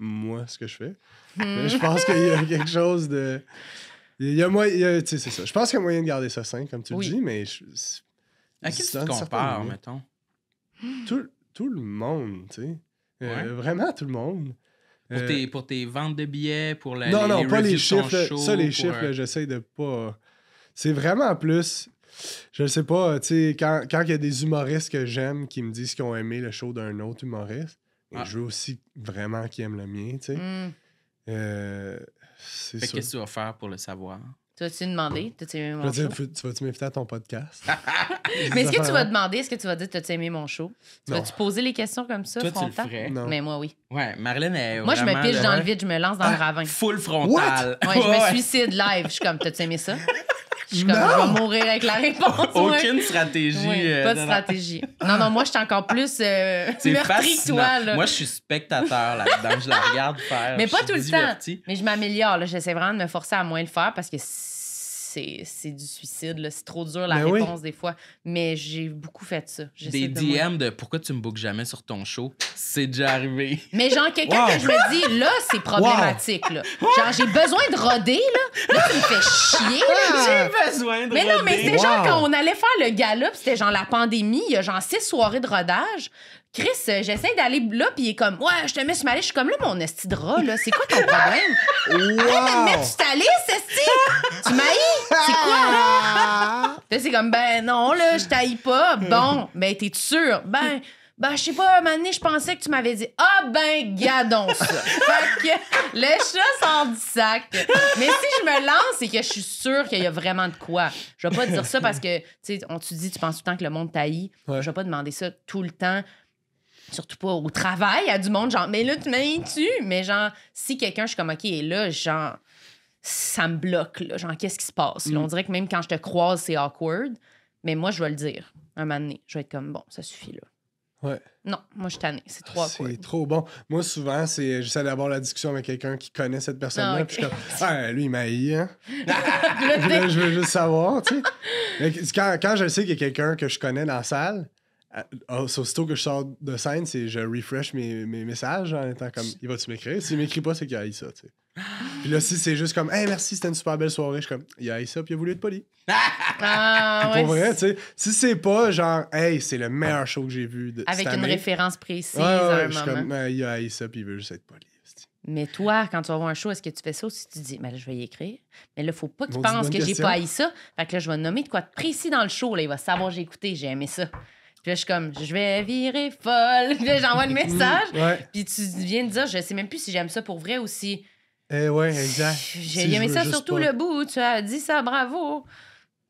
moi ce que je fais.
Hmm.
Mais je pense qu'il y a quelque chose de. Il y a moyen. Tu sais, c'est ça. Je pense qu'il y a moyen de garder ça sain, comme tu
Oui.
le dis, mais. je-
à qui tu te compares, mettons?
Tout, tout le monde, tu sais. Euh,
Ouais.
Vraiment tout le monde.
Pour,
Euh,
tes, pour tes ventes de billets, pour la,
non,
les,
non,
les
pas les chiffres. là.
show,
ça, les chiffres,
euh,
j'essaie de pas. C'est vraiment plus. Je sais pas, tu sais, quand quand il y a des humoristes que j'aime qui me disent qu'ils ont aimé le show d'un autre humoriste, et
Ah.
je veux aussi vraiment qu'ils aiment le mien, tu sais.
Hmm.
Euh, c'est
Fait qu'est-ce que tu vas faire pour le savoir?
Tu vas-tu demander? T'as-tu aimé mon show?
tu vas-tu m'inviter à ton podcast?
Mais est-ce que tu vas demander? Est-ce que tu vas dire t'as-tu aimé mon show? Tu vas-tu poser les questions comme ça,
Toi, tu le
frontal?
ferais?
Non.
Mais moi, oui.
Ouais, Marilyn est
Moi, je me pitche
le-
dans le vide, je me lance dans le ravin.
Full frontal.
Ouais, je me suicide live. Je suis comme, t'as-tu aimé ça? Je suis comme, je vais mourir avec la réponse. ouais.
Aucune stratégie.
Oui,
euh,
pas de
non,
stratégie. Non, non, moi, je suis encore plus euh,
C'est
meurtrie que toi. Là.
Moi, je suis spectateur là-dedans. Je la regarde faire.
Mais pas tout le
diverti.
temps. Mais je m'améliore. là. J'essaie vraiment de me forcer à moins le faire parce que c'est c'est du suicide. C'est trop dur la
Ben oui.
réponse des fois. Mais j'ai beaucoup fait ça.
Des
de
DM de pourquoi tu me bookes jamais sur ton show, c'est déjà arrivé.
Mais genre, quelqu'un
Wow.
que je me dis, là, c'est problématique. Là. Genre, j'ai besoin de roder. Là, là tu me fais chier. là.
J'ai besoin de
Mais non, mais
roder.
c'était genre
Wow.
quand on allait faire le gala, puis c'était genre la pandémie, il y a genre six soirées de rodage. Chris, euh, j'essaie d'aller là, puis il est comme, ouais, je te mets sur ma liste. Je suis comme, là, mon esti de rat, là, c'est quoi ton problème?
Wow!
Mets sur ta liste, esti! tu m'haïs? C'est quoi? Là, c'est comme, ben non, là, je t'haïs pas. Bon, ben, t'es sûr? Ben, ben, je sais pas, un moment donné, je pensais que tu m'avais dit, ah, ben, gadon ça. fait que le chat sort du sac. Mais si je me lance, c'est que je suis sûre qu'il y a vraiment de quoi. Je vais pas te dire ça parce que, tu sais, on te dit, tu penses tout le temps que le monde t'haït.
Ouais.
Je vais pas demander ça tout le temps. Surtout pas au travail, à du monde, genre, mais là, tu m'haïs-tu? Mais genre, si quelqu'un, je suis comme, OK, et là, genre, ça me bloque, là. Genre, qu'est-ce qui se passe? là?
Mm.
On dirait que même quand je te croise, c'est awkward. Mais moi, je vais le dire un moment donné. Je vais être comme, bon, ça suffit, là.
Ouais.
Non, moi, je suis tannée. C'est trois
C'est
fois.
trop bon. Moi, souvent, c'est j'essaie d'avoir la discussion avec quelqu'un qui connaît cette personne-là.
Ah.
Puis je suis comme, ah, lui, il m'a hein. Là, je veux juste savoir, tu sais. Quand, quand je sais qu'il y a quelqu'un que je connais dans la salle, oh, c'est aussitôt que je sors de scène, c'est je refresh mes, mes messages en étant comme, il va-tu m'écrire? S'il m'écrit pas, c'est qu'il a ça, tu sais. Puis là, si c'est juste comme, hey, merci, c'était une super belle soirée, je suis comme, il a haï ça, puis il a voulu être poli.
Ah, ouais,
Pour vrai, tu sais. Si c'est pas genre, hey, c'est le meilleur show que j'ai vu de
Avec
cette
une
année.
référence précise
Ouais, ouais,
à un
je suis
moment.
comme, Ah, il a ça, puis il veut juste être poli.
Mais toi, quand tu vas voir un show, est-ce que tu fais ça ou si tu dis, mais là, je vais y écrire? Mais là, faut pas qu'il
Maudite
pense que j'ai pas haï ça. Fait que là, je vais nommer de quoi de précis dans le show. Là, il va savoir j'ai écouté, j'ai aimé ça. Puis là, je suis comme, je vais virer folle. Puis là, j'envoie le message.
Ouais.
Puis tu viens de dire, je sais même plus si j'aime ça pour vrai ou si.
Eh ouais, exact.
J'ai
Si
aimé ça surtout
pas.
le bout. Tu as dit ça, bravo.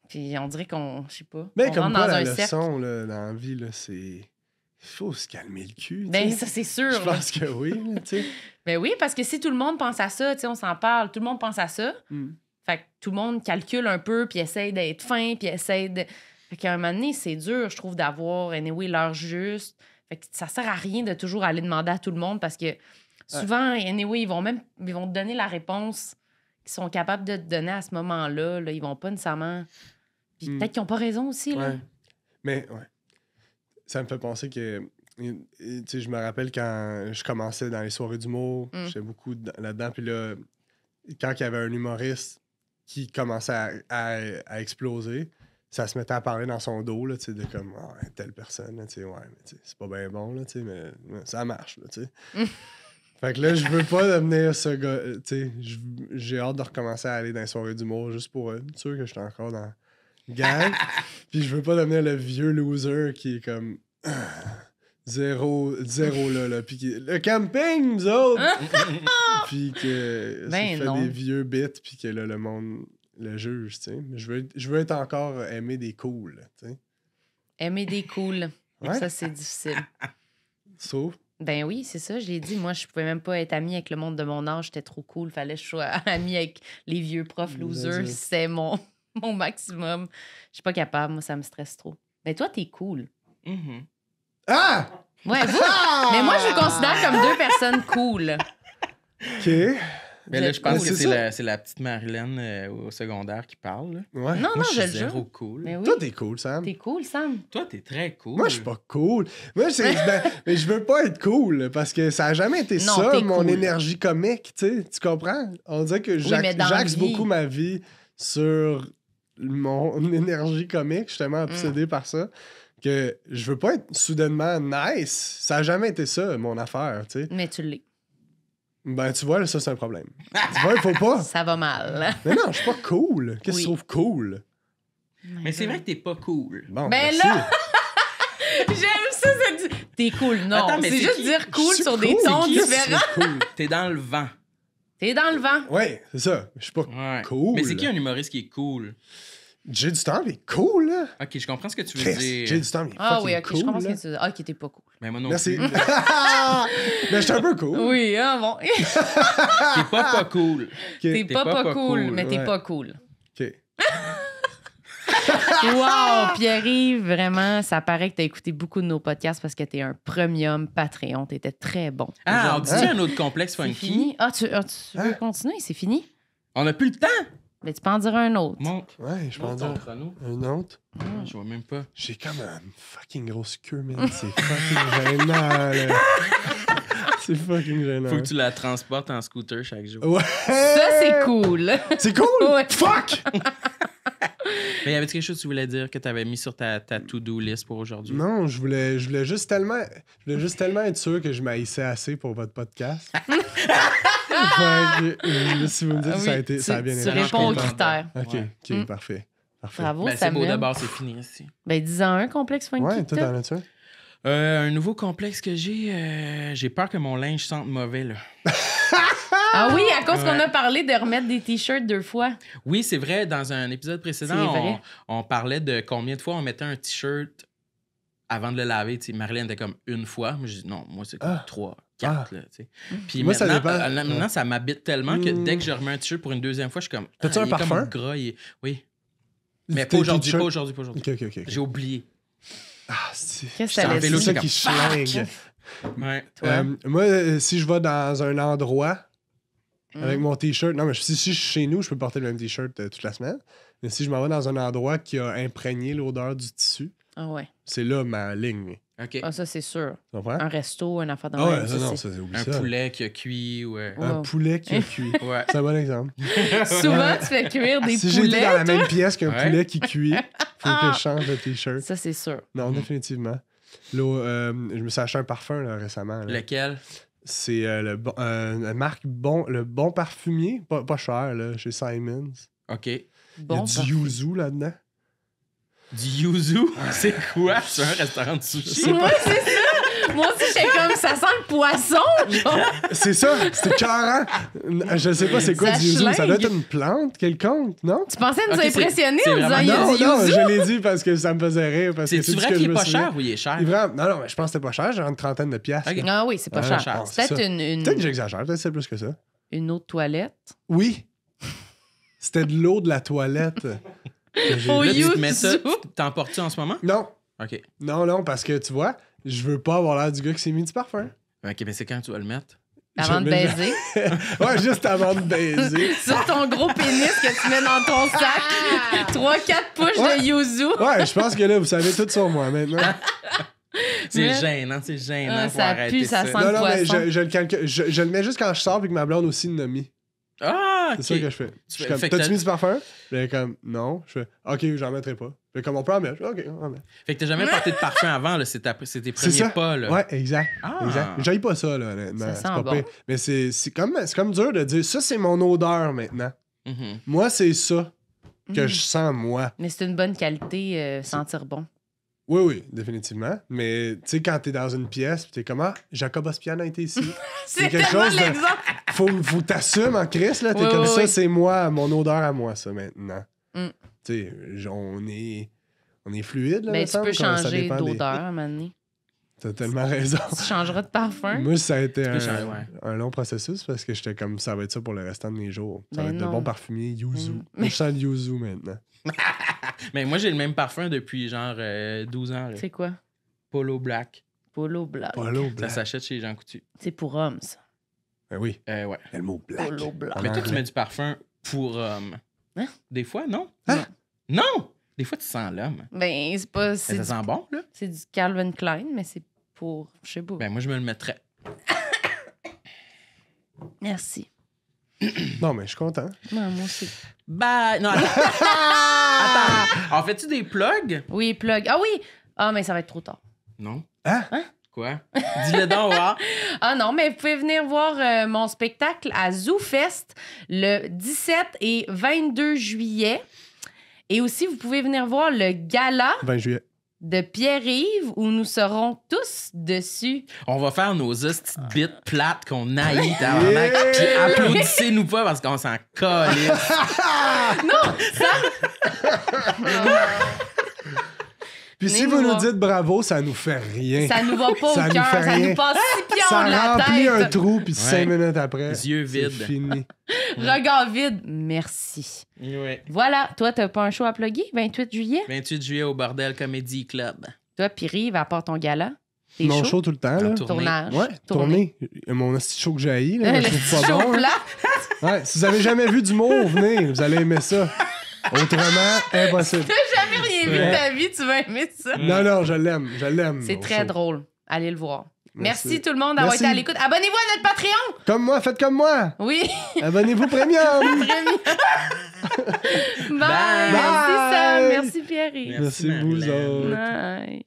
Puis on dirait qu'on, je sais pas.
Mais
on
comme quoi,
dans
la
un
leçon là, dans la vie, là, c'est. Il faut se calmer le cul.
Ben, ça, c'est sûr.
Je pense que oui, sais.
Ben oui, parce que si tout le monde pense à ça, tu sais, on s'en parle, tout le monde pense à ça.
Mm.
Fait que tout le monde calcule un peu, puis essaye d'être fin, puis essaye de. Fait qu'à un moment donné, c'est dur, je trouve, d'avoir, anyway, l'heure juste. Fait que ça sert à rien de toujours aller demander à tout le monde parce que souvent, anyway, ils vont même ils vont te donner la réponse qu'ils sont capables de te donner à ce moment-là. Là. Ils vont pas nécessairement. Puis
Mm.
peut-être qu'ils ont pas raison aussi. Là.
Ouais. Mais, ouais. Ça me fait penser que. Tu sais, je me rappelle quand je commençais dans les soirées d'humour,
Mm.
j'étais beaucoup là-dedans. Puis là, quand il y avait un humoriste qui commençait à, à- à exploser, ça se mettait à parler dans son dos, là, tu sais, de comme, ouais, telle personne, là, tu sais, ouais, mais tu sais, c'est pas bien bon, là, tu sais, mais ouais, ça marche, là, tu sais. Fait que là, je veux pas devenir ce gars, euh, tu sais, je- j'ai hâte de recommencer à aller dans les soirées d'humour juste pour être sûr que je suis encore dans gang. Puis je veux pas devenir le vieux loser qui est comme zéro, zéro là, là. Puis qui- le camping, nous autres! puis que ça
Ben
fait
non.
des vieux bits, puis que là, le monde le juge, tu sais. Mais je veux, être- je veux être encore aimé des cools, tu sais.
Aimer des cools.
Ouais.
Ça, c'est difficile.
Sauf.
Ben oui, c'est ça, je l'ai dit. Moi, je pouvais même pas être amie avec le monde de mon âge. J'étais trop cool. Fallait que je sois amie avec les vieux profs losers. C'est mon, mon maximum. Je suis pas capable. Moi, ça me stresse trop. Mais toi, t'es cool.
Mhm.
Ah!
Ouais, vous? Mais moi, je vous considère comme deux personnes cool.
OK.
Mais là, je pense
cool.
que
C'est
la, petite Marilyn euh, au secondaire qui parle. là.
Ouais.
Non,
Moi,
non,
je
je
suis
le
zéro
jure.
cool.
Mais oui.
Toi, t'es cool, Sam.
T'es cool, Sam.
Toi, t'es très cool.
Moi, je suis pas cool. Moi, c'est, ben, mais je veux pas être cool parce que ça a jamais été
Non,
ça, mon
cool.
énergie comique, tu sais. Tu comprends? On dirait que j'axe beaucoup ma vie sur mon énergie comique. Je suis tellement
Mm.
obsédé par ça que je veux pas être soudainement nice. Ça a jamais été ça, mon affaire, tu sais.
Mais tu l'es.
Ben, tu vois, là, ça, c'est un problème. tu vois, il faut pas.
Ça va mal.
Mais non, je suis pas cool. Qu'est-ce que
Oui.
tu trouves cool?
Mais c'est vrai que t'es pas cool.
Bon,
Ben
merci.
là! J'aime ça, ça dit. T'es cool. Non, c'est juste
qui-
dire cool sur des tons différents.
cool?
T'es dans le vent.
T'es dans le vent.
Ouais, c'est ça. Je suis pas
Ouais.
Cool.
Mais c'est qui un humoriste qui est cool?
J'ai du temps, mais cool, là.
Ok, je comprends ce que tu veux
Chris,
dire.
J'ai du temps, mais
Ah oui, ok,
cool,
je comprends ce
là.
que tu veux dire. Ah, qui t'es pas cool.
Mais moi non
Merci.
plus.
mais je suis un peu cool.
Oui, ah bon.
T'es pas pas cool.
T'es pas, pas, cool, mais t'es
ouais.
pas cool.
ok.
Wow, Pierre-Yves, vraiment, ça paraît que t'as écouté beaucoup de nos podcasts parce que t'es un premium Patreon. T'étais très bon.
Ah, on dit un autre complexe
c'est
funky.
fini. Ah, tu, ah, tu veux
Hein?
continuer? C'est fini?
On a plus le temps?
Mais tu peux en dire un autre.
Montre.
Ouais, je pense
Montre ton
dire un autre.
Ah, je vois même pas.
J'ai comme une fucking grosse queue, man. C'est fucking gênant, là. C'est fucking gênant.
Faut que tu la transportes en scooter chaque jour.
Ouais.
Ça, c'est cool.
C'est cool?
Ouais.
Fuck!
Mais y avait quelque chose que tu voulais dire que t'avais mis sur ta, ta to-do list pour aujourd'hui?
Non, je voulais, je voulais juste tellement, je voulais juste tellement être sûr que je m'haïssais assez pour votre podcast. Que, euh, si vous me dites ça a été,
tu,
ça a bien
tu
été.
réponds aux critères.
Ok,
Ouais.
ok,
Mm.
parfait. Parfait.
Bravo,
Ben, c'est beau d'abord, c'est fini ici.
Ben, dis-en un complexe funky.
Ouais, toi,
t'as.
t'en as-tu un?
Euh, un nouveau complexe que j'ai, euh, j'ai peur que mon linge sente mauvais, là.
Ah oui, à cause
Ouais.
qu'on a parlé de remettre des t-shirts deux fois.
Oui, c'est vrai, dans un épisode précédent,
C'est
on, on parlait de combien de fois on mettait un t-shirt avant de le laver. Tu sais, Marilyn était comme une fois. Moi, je dis non, moi, c'est comme
Ah.
trois, quatre. Là, sais. Puis
Moi, ça
maintenant,
dépend.
euh, maintenant, ça m'habite tellement que
Mm.
dès que je remets un t-shirt pour une deuxième fois, je suis comme.
T'as-tu
ah,
un
comme
parfum?
gras. est- Oui. Mais pas aujourd'hui, pas aujourd'hui, pas aujourd'hui.
Ok, ok, ok. ok.
J'ai oublié.
Ah, c'est
Qu'est-ce que dire?
ça qui
comme,
schlingue.
Ouais.
Toi?
Euh, moi, euh, si je vais dans un endroit
Mm.
avec mon t-shirt, non, mais si, si je suis chez nous, je peux porter le même t-shirt euh, toute la semaine. Mais si je m'en vais dans un endroit qui a imprégné l'odeur du tissu,
Ah ouais.
c'est là ma ligne.
OK.
Ah, ça, c'est sûr. Un resto, un affaire
Ah ouais, ça, non,
Un
ça.
poulet qui a cuit ou... euh,
Un poulet qui a cuit.
Ouais.
C'est un bon exemple.
Souvent, tu fais cuire des
si j'étais
poulets.
dans la même pièce qu'un
Ouais.
poulet qui cuit, faut que
Ah.
je change de t-shirt.
Ça, c'est sûr.
Non, définitivement. Là, euh, je me suis acheté un parfum là, récemment. là.
Lequel?
C'est euh, le bon, euh, marque bon, le bon parfumier, pas, pas cher, là, chez Simons.
OK.
Il y a
Bon,
du yuzu là-dedans.
Du yuzu? C'est quoi? C'est un restaurant de sushi?
Ouais, c'est ça. J'étais comme, ça sent le poisson. genre.
C'est ça, c'était carré. Je sais pas c'est quoi
Ça
du yuzu. Ça doit être une plante quelconque, non?
Tu pensais nous
Ok, c'est-
impressionner
c'est
en disant
vraiment-
il y a
Non,
du
non,
yuzu?
je l'ai dit parce que ça me faisait rire. parce que
C'est-tu
tout ce
vrai
que
qu'il
je
est
me
pas
souviens-
cher ou il est cher?
Il est vraiment- Non, non, mais je pense que c'était pas cher. J'ai une trentaine de piastres.
Ok.
Ah oui, c'est pas
Ah,
cher.
cher,
c'est
Peut-être
ça.
une, une,
Peut-être que j'exagère, peut-être que c'est plus que ça.
une autre toilette.
Oui. C'était de l'eau de la toilette. que j'ai-
Oh,
Là, tu te
yuzu.
mets ça, tu t'emportes-tu en ce moment?
Non,
OK.
non, non, parce que tu vois, je veux pas avoir l'air du gars qui s'est mis du parfum.
OK, mais c'est quand tu vas le mettre?
Avant de
Je
baiser.
Ouais, juste avant de baiser.
Sur ton gros pénis que tu mets dans ton sac. 3-4 push
Ouais.
de yuzu.
Ouais, je pense que là, vous savez tout sur moi maintenant.
C'est
Mais-
gênant, c'est gênant
Ah,
pour
ça
arrêter
pue, ça
ça.
sent-
Non, non, mais je, je le calcule- je, je le mets juste quand je sors et que ma blonde aussi l'a mis.
Ah,
C'est ça que je fais. Je suis comme,
fait que
t'as-tu
t'as-
mis du parfum? Puis elle est comme, non. Je fais, ok, j'en mettrai pas. Puis comme on peut en mettre. Je fais, Ok, on en met.
Fait que t'as jamais porté de parfum avant, là. C'est ta- c'est tes premiers
ça.
pas, là.
Ouais, exact.
Ah.
exact. J'aille pas ça, là, honnêtement.
Ça
C'est
sent
pas
bon.
pire. Mais c'est c'est comme, c'est comme dur de dire, ça, c'est mon odeur maintenant.
Mhm.
Moi, c'est ça que
Mhm.
je sens, moi.
Mais c'est une bonne qualité, euh, sentir bon.
Oui, oui, définitivement. Mais tu sais, quand t'es dans une pièce, pis t'es comme, ah, Jacob Ospian a été ici.
C'est
quelque
tellement
chose de-
l'exemple.
faut, faut que t'assumes en Christ, là. T'es
Oui,
comme
oui,
ça,
oui.
c'est moi, mon odeur à moi, ça, maintenant.
Mm.
Tu sais, on est, on est fluide, là,
Ben, tu
semble,
peux changer
des-
d'odeur à un moment donné.
T'as tellement raison.
Tu changeras de parfum.
Moi, ça a été un,
changer, ouais.
un long processus parce que j'étais comme, ça va être ça pour le restant de mes jours. Ça
Ben
va être de bons parfumiers, yuzu.
Mm.
Moi, je sens le yuzu maintenant.
Mais moi, j'ai le même parfum depuis genre euh, 12 ans. là.
C'est quoi?
Polo Black.
Polo black.
Polo
Ça
black.
s'achète chez Jean Coutu.
C'est pour hommes, ça.
Ben oui,
Euh, ouais.
il y a le mot black.
Polo black.
Mais toi, tu mets du parfum pour homme.
Hein?
Des fois, non?
Hein?
Non! Des fois, tu sens l'homme.
Ben, c'est pas.
Mais
C'est
Ça
du,
sent bon, là?
c'est du Calvin Klein, mais c'est pour. Je sais pas.
Ben, moi, je me le mettrais.
Merci.
Non, mais je suis content.
Non, moi aussi.
Bye! Non, attends. attends. En fais-tu des plugs?
Oui, plug. Ah oui! Ah, mais ça va être trop tard.
Non.
Hein?
Quoi? Dis-le donc, voir.
Ah non, mais vous pouvez venir voir euh, mon spectacle à ZooFest le 17 et 22 juillet. Et aussi, vous pouvez venir voir le gala
20 juillet.
De Pierre-Yves où nous serons tous dessus.
On va faire nos petites bites plates qu'on haït, tabarnak. Puis applaudissez-nous pas parce qu'on s'en calisse.
Puis si vous
nous
dites bravo, ça nous fait rien.
Ça nous va pas
Ça
au
nous
cœur, ça
rien.
nous passe six pions
Ça
de la
remplit un
tête.
trou, puis cinq minutes après,
Yeux
c'est
vides.
fini.
Regard vide, merci.
Ouais.
Voilà, toi, t'as pas un show à plugger, 28 juillet?
28 juillet au Bordel Comedy Club.
Toi, puis Rive, à part ton gala, t'es
Mon
chaud?
show tout le temps, là.
Tournée.
Tournage.
Ouais, tourner. Mon petit show que j'ai haï, là, je trouve pas
show
bon. là. Ouais, si vous avez jamais vu d'humour, venez, vous allez aimer ça. Autrement, impossible.
Jamais vu de ta vie, tu vas aimer ça.
Non, non, je l'aime, je l'aime.
C'est très
show.
drôle. Allez le voir. Merci,
Merci.
tout le monde d'avoir été à l'écoute. Abonnez-vous à notre Patreon.
Comme moi, faites comme moi.
Oui.
Abonnez-vous premium.
Bye.
Bye.
Merci Sam. Merci Pierre.
Merci,
Merci, vous autres.
Bye.